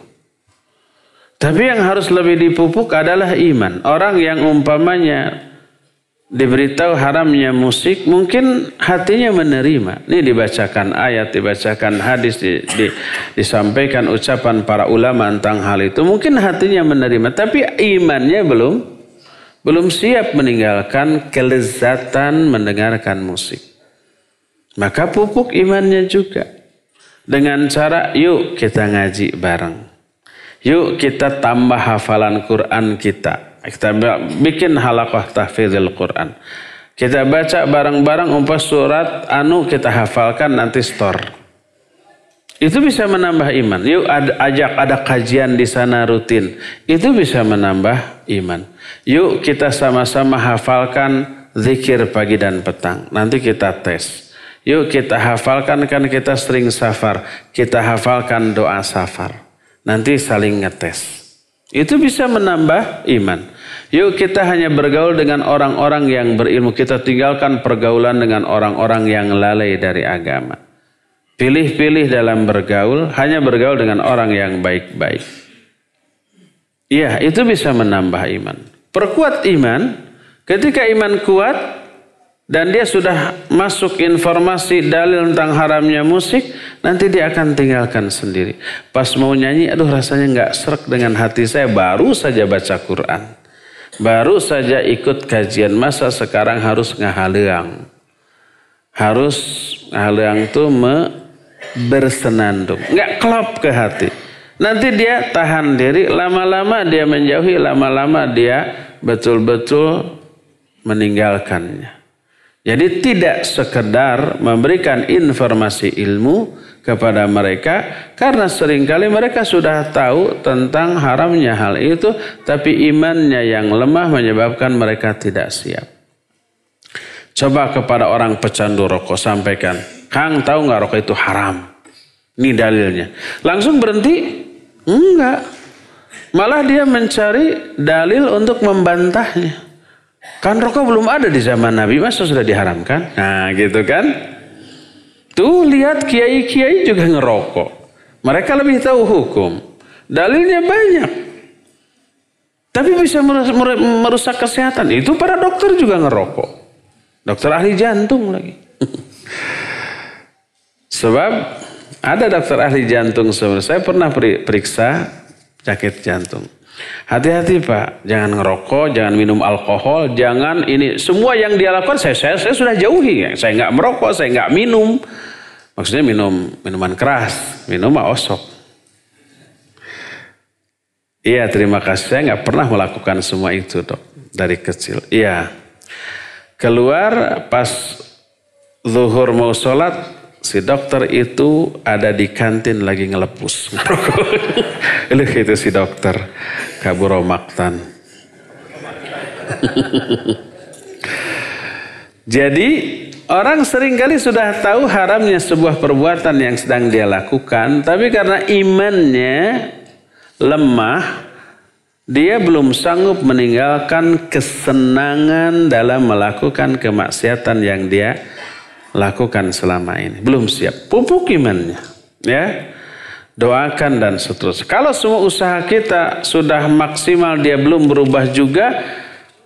Tapi yang harus lebih dipupuk adalah iman. Orang yang umpamanya diberitahu haramnya musik, mungkin hatinya menerima. Ini dibacakan ayat, dibacakan hadis, di, di, disampaikan ucapan para ulama tentang hal itu. Mungkin hatinya menerima, tapi imannya belum belum siap meninggalkan kelezatan mendengarkan musik. Maka pupuk imannya juga. Dengan cara yuk kita ngaji bareng. Yuk kita tambah hafalan Quran kita. Kita bikin halaqah tahfidzil Quran. Kita baca bareng-bareng umpah surat anu kita hafalkan nanti store. Itu bisa menambah iman. Yuk ajak ada kajian di sana rutin. Itu bisa menambah iman. Yuk kita sama-sama hafalkan zikir pagi dan petang. Nanti kita tes. Yuk kita hafalkan kan kita sering safar. Kita hafalkan doa safar. Nanti saling ngetes. Itu bisa menambah iman. Yuk kita hanya bergaul dengan orang-orang yang berilmu. Kita tinggalkan pergaulan dengan orang-orang yang lalai dari agama. Pilih-pilih dalam bergaul, hanya bergaul dengan orang yang baik-baik. Iya, itu bisa menambah iman. Perkuat iman, ketika iman kuat, dan dia sudah masuk informasi dalil tentang haramnya musik, nanti dia akan tinggalkan sendiri. Pas mau nyanyi, aduh rasanya nggak serak dengan hati saya, baru saja baca Quran. Baru saja ikut kajian masa sekarang harus ngahaleang. Harus ngahaleang itu me bersenandung. Nggak klop ke hati. Nanti dia tahan diri, lama-lama dia menjauhi, lama-lama dia betul-betul meninggalkannya. Jadi tidak sekedar memberikan informasi ilmu kepada mereka karena sering kali mereka sudah tahu tentang haramnya hal itu tapi imannya yang lemah menyebabkan mereka tidak siap. Coba kepada orang pecandu rokok sampaikan, Kang tahu nggak rokok itu haram? Ini dalilnya. Langsung berhenti? Enggak. Malah dia mencari dalil untuk membantahnya. Kan rokok belum ada di zaman Nabi, masa sudah diharamkan? Nah gitu kan. Tuh lihat kiai-kiai juga ngerokok. Mereka lebih tahu hukum. Dalilnya banyak. Tapi bisa merusak kesehatan. Itu para dokter juga ngerokok. Dokter ahli jantung lagi. Sebab ada dokter ahli jantung. Saya pernah periksa sakit jantung. Hati-hati Pak, jangan ngerokok, jangan minum alkohol, jangan ini semua yang dia lakukan saya saya, saya sudah jauhi. Saya nggak merokok, saya nggak minum. Maksudnya minum minuman keras, minum osok. Iya terima kasih, saya nggak pernah melakukan semua itu dok dari kecil. Iya, keluar pas zuhur mau sholat, si dokter itu ada di kantin lagi ngelepus Lu itu si dokter kaburo maktan. Jadi orang sering kali sudah tahu haramnya sebuah perbuatan yang sedang dia lakukan, tapi karena imannya lemah, dia belum sanggup meninggalkan kesenangan dalam melakukan kemaksiatan yang dia selama ini. Belum siap. Pupuk imannya. Ya. Doakan dan seterusnya. Kalau semua usaha kita sudah maksimal dia belum berubah juga,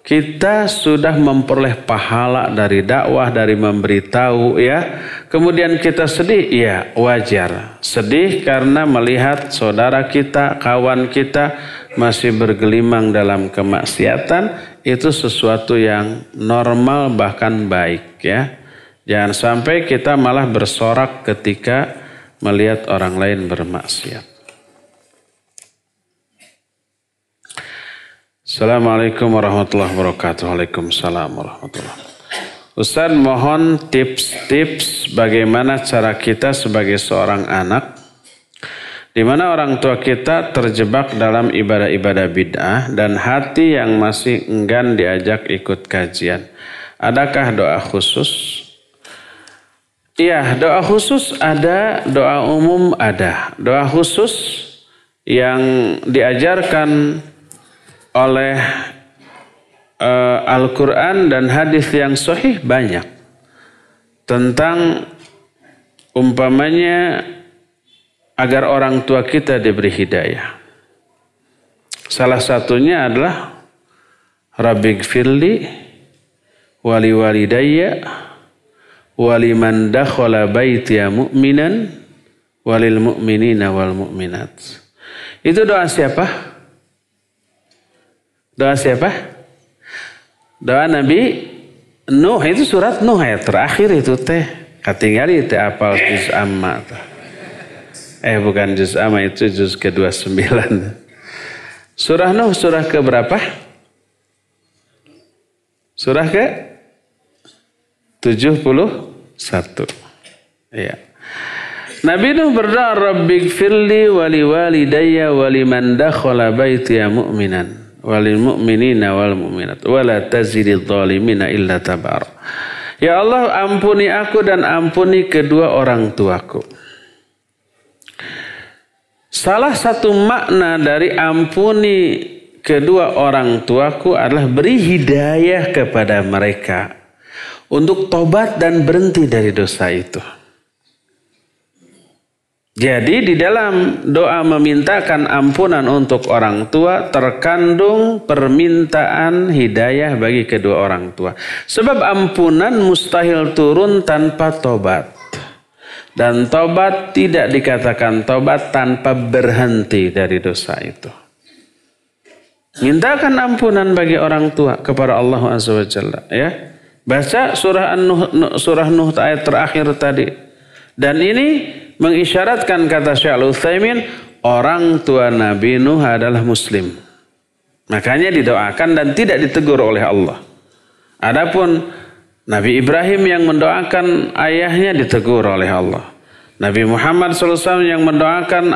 kita sudah memperoleh pahala dari dakwah, dari memberitahu ya. Kemudian kita sedih, ya wajar. Sedih karena melihat saudara kita, kawan kita masih bergelimang dalam kemaksiatan, itu sesuatu yang normal bahkan baik ya. Jangan sampai kita malah bersorak ketika melihat orang lain bermaksiat. Assalamualaikum warahmatullahi wabarakatuh. Waalaikumsalam warahmatullahi wabarakatuh. Ustaz mohon tips-tips bagaimana cara kita sebagai seorang anak di mana orang tua kita terjebak dalam ibadah-ibadah bid'ah dan hati yang masih enggan diajak ikut kajian. Adakah doa khusus Iya, doa khusus ada, doa umum ada. Doa khusus yang diajarkan oleh uh, Al-Quran dan hadis yang sahih banyak tentang umpamanya agar orang tua kita diberi hidayah. Salah satunya adalah Rabbik firli wali walidayya wali man dakhala baitiya mu'minan walil mu'minina wal mu'minat. Itu doa siapa? Doa siapa? Doa Nabi Nuh itu surat Nuh ayat terakhir itu teh. Katingali itu apal juz amma. Eh bukan juz amma itu juz ke-29. Surah Nuh surah ke berapa? Surah ke 71. Iya. Nabi Nuh berdoa Rabbi firli wali walidayya wali man dakhala baitiya mu'minan walil mu'minina wal mu'minat wala tazidid zalimina illa tabar. Ya Allah ampuni aku dan ampuni kedua orang tuaku. Salah satu makna dari ampuni kedua orang tuaku adalah beri hidayah kepada mereka untuk tobat dan berhenti dari dosa itu. Jadi di dalam doa memintakan ampunan untuk orang tua terkandung permintaan hidayah bagi kedua orang tua. Sebab ampunan mustahil turun tanpa tobat. Dan tobat tidak dikatakan tobat tanpa berhenti dari dosa itu. Mintakan ampunan bagi orang tua kepada Allah Azza wa Jalla. Ya. Baca surah An-Nuh, surah Nuh ayat terakhir tadi. Dan ini mengisyaratkan kata Syekh Al-Utsaimin orang tua Nabi Nuh adalah muslim. Makanya didoakan dan tidak ditegur oleh Allah. Adapun Nabi Ibrahim yang mendoakan ayahnya ditegur oleh Allah. Nabi Muhammad SAW yang mendoakan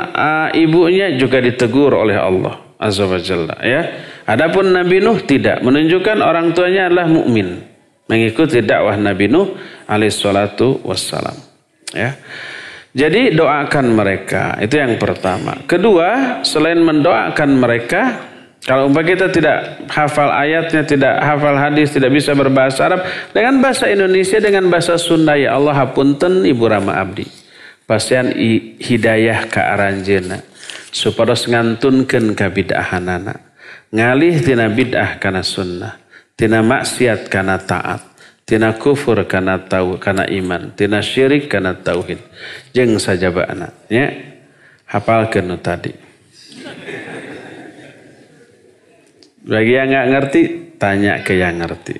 ibunya juga ditegur oleh Allah Azza wa Jalla. Ya. Adapun Nabi Nuh tidak menunjukkan orang tuanya adalah mukmin mengikuti dakwah Nabi Nuh alaihissalatu wassalam. Ya. Jadi doakan mereka, itu yang pertama. Kedua, selain mendoakan mereka, kalau umpah kita tidak hafal ayatnya, tidak hafal hadis, tidak bisa berbahasa Arab, dengan bahasa Indonesia, dengan bahasa Sunda, ya Allah hapunten Ibu Rama Abdi. Pasian hidayah ke aranjena, supados ngantunkan ke bid'ahanana. Ngalih tina bid'ah kana sunnah, tina maksiat kana taat. Tina kufur karena tahu karena iman. Tina syirik karena tauhid. Jeng saja anak ya. Hafal kenu tadi. Bagi yang nggak ngerti tanya ke yang ngerti.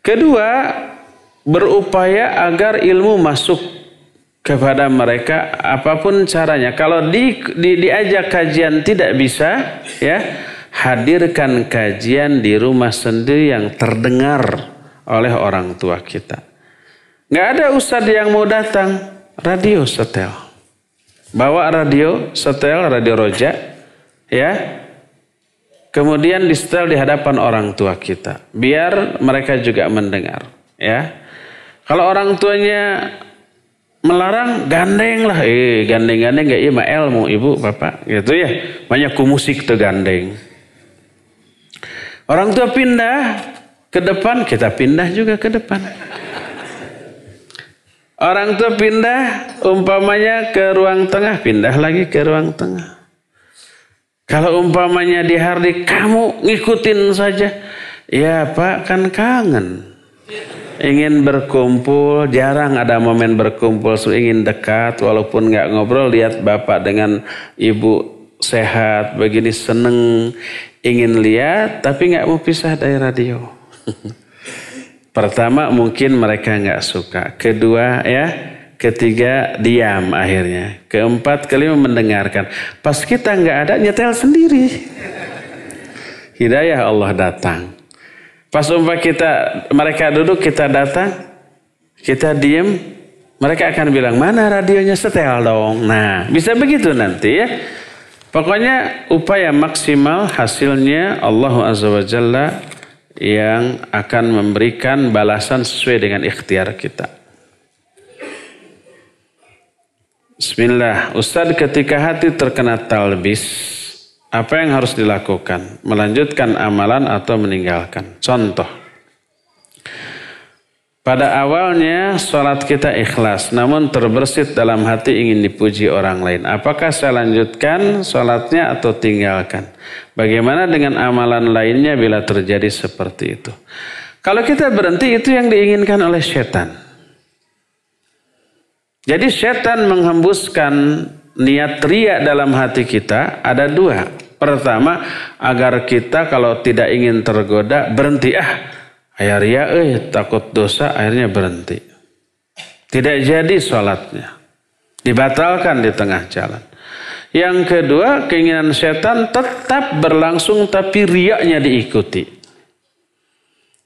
Kedua berupaya agar ilmu masuk kepada mereka apa pun caranya. Kalau di, di diajak kajian tidak bisa ya hadirkan kajian di rumah sendiri yang terdengar oleh orang tua kita. Nggak ada ustadz yang mau datang, radio setel. Bawa radio setel, radio roja, ya. Kemudian di setel di hadapan orang tua kita, biar mereka juga mendengar, ya. Kalau orang tuanya melarang gandeng lah, eh gandeng-gandeng gak iya ilmu ibu bapak gitu ya. Banyak musik tuh gandeng. Orang tua pindah ke depan, kita pindah juga ke depan. Orang tua pindah umpamanya ke ruang tengah, pindah lagi ke ruang tengah. Kalau umpamanya di hari kamu ngikutin saja. Ya pak kan kangen. Ingin berkumpul, jarang ada momen berkumpul. So, ingin dekat walaupun nggak ngobrol. Lihat bapak dengan ibu sehat, begini seneng ingin lihat tapi nggak mau pisah dari radio. Pertama mungkin mereka nggak suka. Kedua ya, ketiga diam akhirnya. Keempat kelima mendengarkan. Pas kita nggak ada nyetel sendiri. Hidayah Allah datang. Pas umpah kita mereka duduk kita datang, kita diam, mereka akan bilang mana radionya setel dong. Nah bisa begitu nanti ya. Pokoknya upaya maksimal hasilnya Allah Azza wa Jalla yang akan memberikan balasan sesuai dengan ikhtiar kita. Bismillah, Ustadz ketika hati terkena talbis, apa yang harus dilakukan? Melanjutkan amalan atau meninggalkan? Contoh, pada awalnya sholat kita ikhlas, namun terbersit dalam hati ingin dipuji orang lain. Apakah saya lanjutkan sholatnya atau tinggalkan? Bagaimana dengan amalan lainnya bila terjadi seperti itu? Kalau kita berhenti itu yang diinginkan oleh setan. Jadi setan menghembuskan niat ria dalam hati kita ada dua. Pertama, agar kita kalau tidak ingin tergoda berhenti ah Ayah ria, eh takut dosa, akhirnya berhenti. Tidak jadi sholatnya. Dibatalkan di tengah jalan. Yang kedua, keinginan setan tetap berlangsung tapi riaknya diikuti.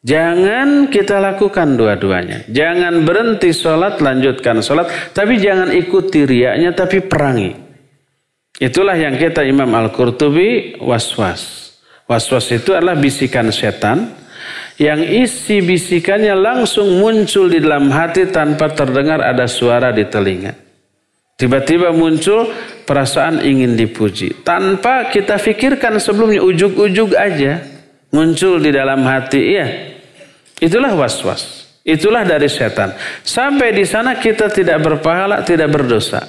Jangan kita lakukan dua-duanya. Jangan berhenti sholat, lanjutkan sholat. Tapi jangan ikuti riaknya, tapi perangi. Itulah yang kita Imam Al-Qurtubi was-was. Was-was itu adalah bisikan setan yang isi bisikannya langsung muncul di dalam hati tanpa terdengar ada suara di telinga. Tiba-tiba muncul perasaan ingin dipuji. Tanpa kita pikirkan sebelumnya, ujuk-ujuk aja. Muncul di dalam hati, iya. Itulah was-was. Itulah dari setan. Sampai di sana kita tidak berpahala, tidak berdosa.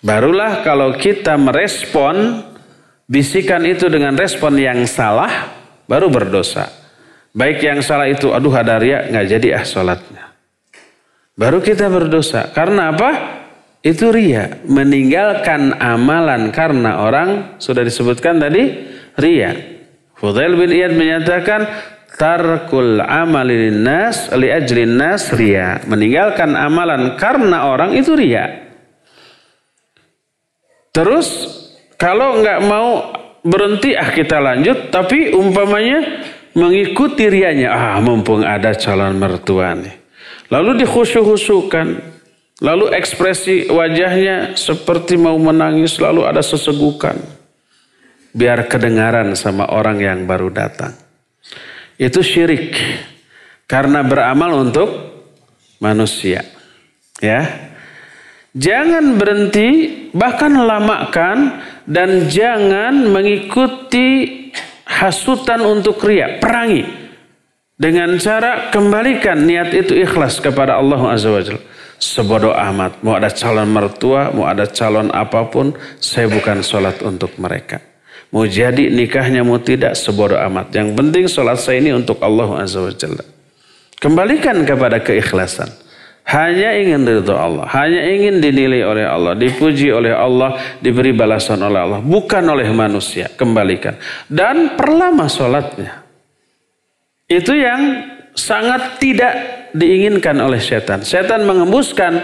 Barulah kalau kita merespon bisikan itu dengan respon yang salah, baru berdosa. Baik yang salah itu, aduh ada ria, nggak jadi ah sholatnya. Baru kita berdosa. Karena apa? Itu ria. Meninggalkan amalan karena orang, sudah disebutkan tadi, ria. Fudail bin Iyad menyatakan, Tarkul amalin nas li ajlin nas ria. Meninggalkan amalan karena orang itu ria. Terus kalau nggak mau berhenti ah kita lanjut tapi umpamanya mengikuti rianya. Ah, mumpung ada calon mertua nih. Lalu dikhusyuk-husyukan. Lalu ekspresi wajahnya seperti mau menangis, lalu ada sesegukan. Biar kedengaran sama orang yang baru datang. Itu syirik. Karena beramal untuk manusia. Ya. Jangan berhenti, bahkan lamakan dan jangan mengikuti hasutan untuk ria, perangi dengan cara kembalikan niat itu ikhlas kepada Allah Azza wa Jalla. Sebodoh amat, mau ada calon mertua, mau ada calon apa pun, saya bukan sholat untuk mereka. Mau jadi nikahnya mau tidak, sebodoh amat. Yang penting sholat saya ini untuk Allah Azza wa. Kembalikan kepada keikhlasan. Hanya ingin ridho Allah. Hanya ingin dinilai oleh Allah. Dipuji oleh Allah. Diberi balasan oleh Allah. Bukan oleh manusia. Kembalikan. Dan perlama sholatnya. Itu yang sangat tidak diinginkan oleh setan. Setan mengembuskan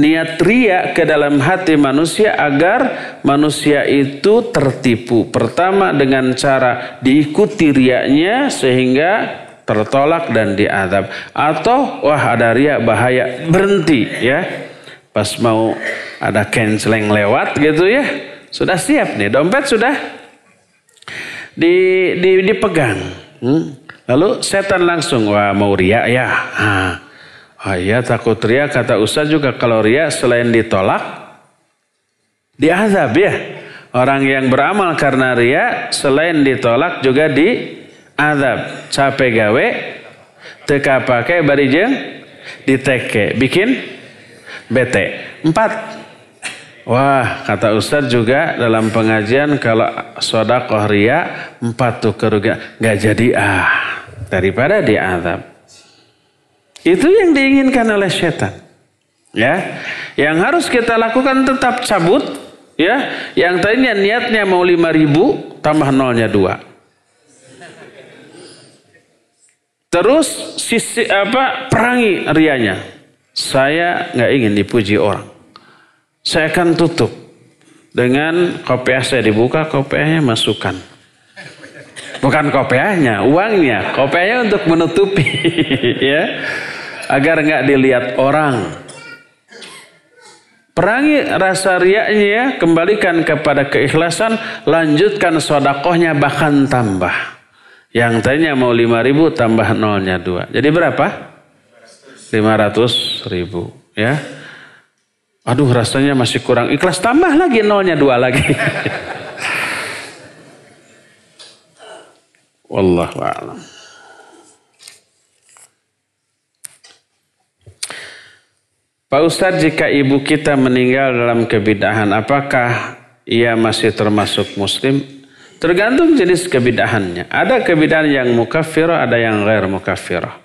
niat ria ke dalam hati manusia agar manusia itu tertipu. Pertama dengan cara diikuti riaknya sehingga tertolak dan diadab. Atau wah ada ria bahaya berhenti ya. Pas mau ada canceling lewat gitu ya. Sudah siap nih dompet sudah di, di dipegang. Hmm. lalu setan langsung wah mau ria ya? Ah. Oh iya takut ria kata Ustaz juga. Kalau ria selain ditolak diazab ya. Orang yang beramal karena ria selain ditolak juga di azab capek gawe teka pakai barijeng diteke bikin bete empat Wah, kata Ustadz juga dalam pengajian kalau sodakoh ria empat tuh kerugian nggak jadi ah daripada diazab. Itu yang diinginkan oleh setan. Ya, yang harus kita lakukan tetap cabut. Ya, yang tadinya niatnya mau lima ribu tambah nolnya dua. Terus sisi apa perangi rianya. Saya nggak ingin dipuji orang. Saya akan tutup dengan kopiah saya dibuka, kopiahnya masukkan. Bukan kopiahnya, uangnya. Kopiahnya untuk menutupi, ya, agar nggak dilihat orang. Perangi rasa riaknya ya, kembalikan kepada keikhlasan, lanjutkan sodakohnya bahkan tambah. Yang tadinya mau 5 ribu tambah nolnya 2. Jadi berapa? 500 ribu. Ya. Aduh rasanya masih kurang ikhlas. Tambah lagi nolnya dua lagi. Wallahu a'lam. Pak Ustadz, jika ibu kita meninggal dalam kebidahan, apakah ia masih termasuk muslim? Tergantung jenis kebidahannya. Ada kebidahan yang mukafirah, ada yang ghair mukafirah.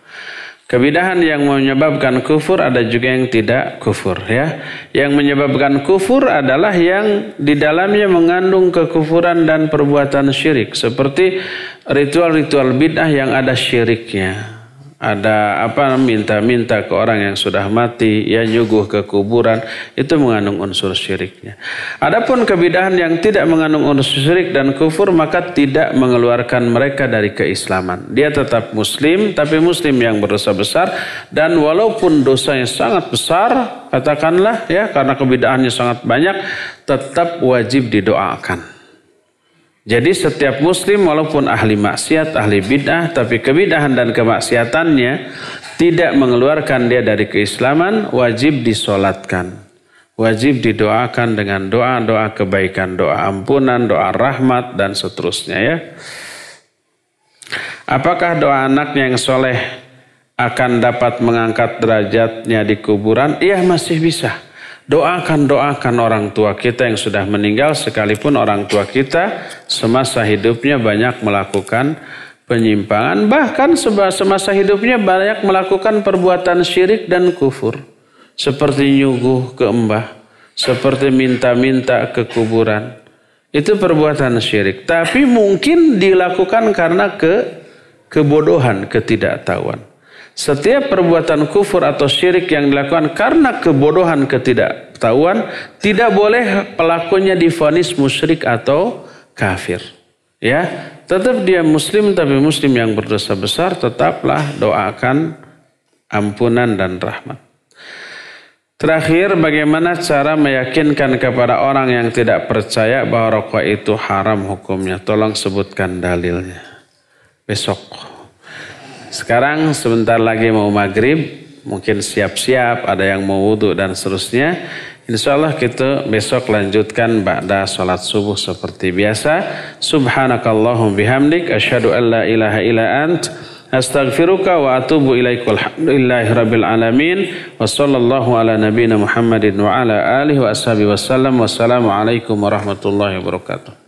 Kebidahan yang menyebabkan kufur ada juga yang tidak kufur ya. Yang menyebabkan kufur adalah yang di dalamnya mengandung kekufuran dan perbuatan syirik seperti ritual-ritual bid'ah yang ada syiriknya ada apa minta-minta ke orang yang sudah mati, ya nyuguh ke kuburan, itu mengandung unsur syiriknya. Adapun kebidahan yang tidak mengandung unsur syirik dan kufur maka tidak mengeluarkan mereka dari keislaman. Dia tetap muslim tapi muslim yang berdosa besar dan walaupun dosanya sangat besar, katakanlah ya karena kebidahannya sangat banyak, tetap wajib didoakan. Jadi setiap muslim walaupun ahli maksiat, ahli bid'ah, tapi kebidahan dan kemaksiatannya tidak mengeluarkan dia dari keislaman, wajib disolatkan. Wajib didoakan dengan doa-doa kebaikan, doa ampunan, doa rahmat, dan seterusnya ya. Apakah doa anaknya yang soleh akan dapat mengangkat derajatnya di kuburan? Iya masih bisa. Doakan doakan orang tua kita yang sudah meninggal sekalipun orang tua kita semasa hidupnya banyak melakukan penyimpangan bahkan semasa hidupnya banyak melakukan perbuatan syirik dan kufur. Seperti nyuguh ke embah seperti minta-minta ke kuburan. Itu perbuatan syirik. Tapi mungkin dilakukan karena ke kebodohan ketidaktahuan setiap perbuatan kufur atau syirik yang dilakukan karena kebodohan ketidaktahuan tidak boleh pelakunya difonis musyrik atau kafir. Ya, tetap dia muslim tapi muslim yang berdosa besar tetaplah doakan ampunan dan rahmat. Terakhir, bagaimana cara meyakinkan kepada orang yang tidak percaya bahwa rokok itu haram hukumnya? Tolong sebutkan dalilnya. Besok. Sekarang sebentar lagi mau maghrib, mungkin siap-siap, ada yang mau wudhu dan seterusnya. Insya Allah kita besok lanjutkan ba'da sholat subuh seperti biasa. Subhanakallahum bihamdik. Asyhadu an la ilaha illa ant. Astaghfiruka wa atubu ilaika alhamdulillahi rabbil alamin. Wa sallallahu ala nabina Muhammadin wa ala alihi wa ashabihi wasallam. Wassalamualaikum warahmatullahi wabarakatuh.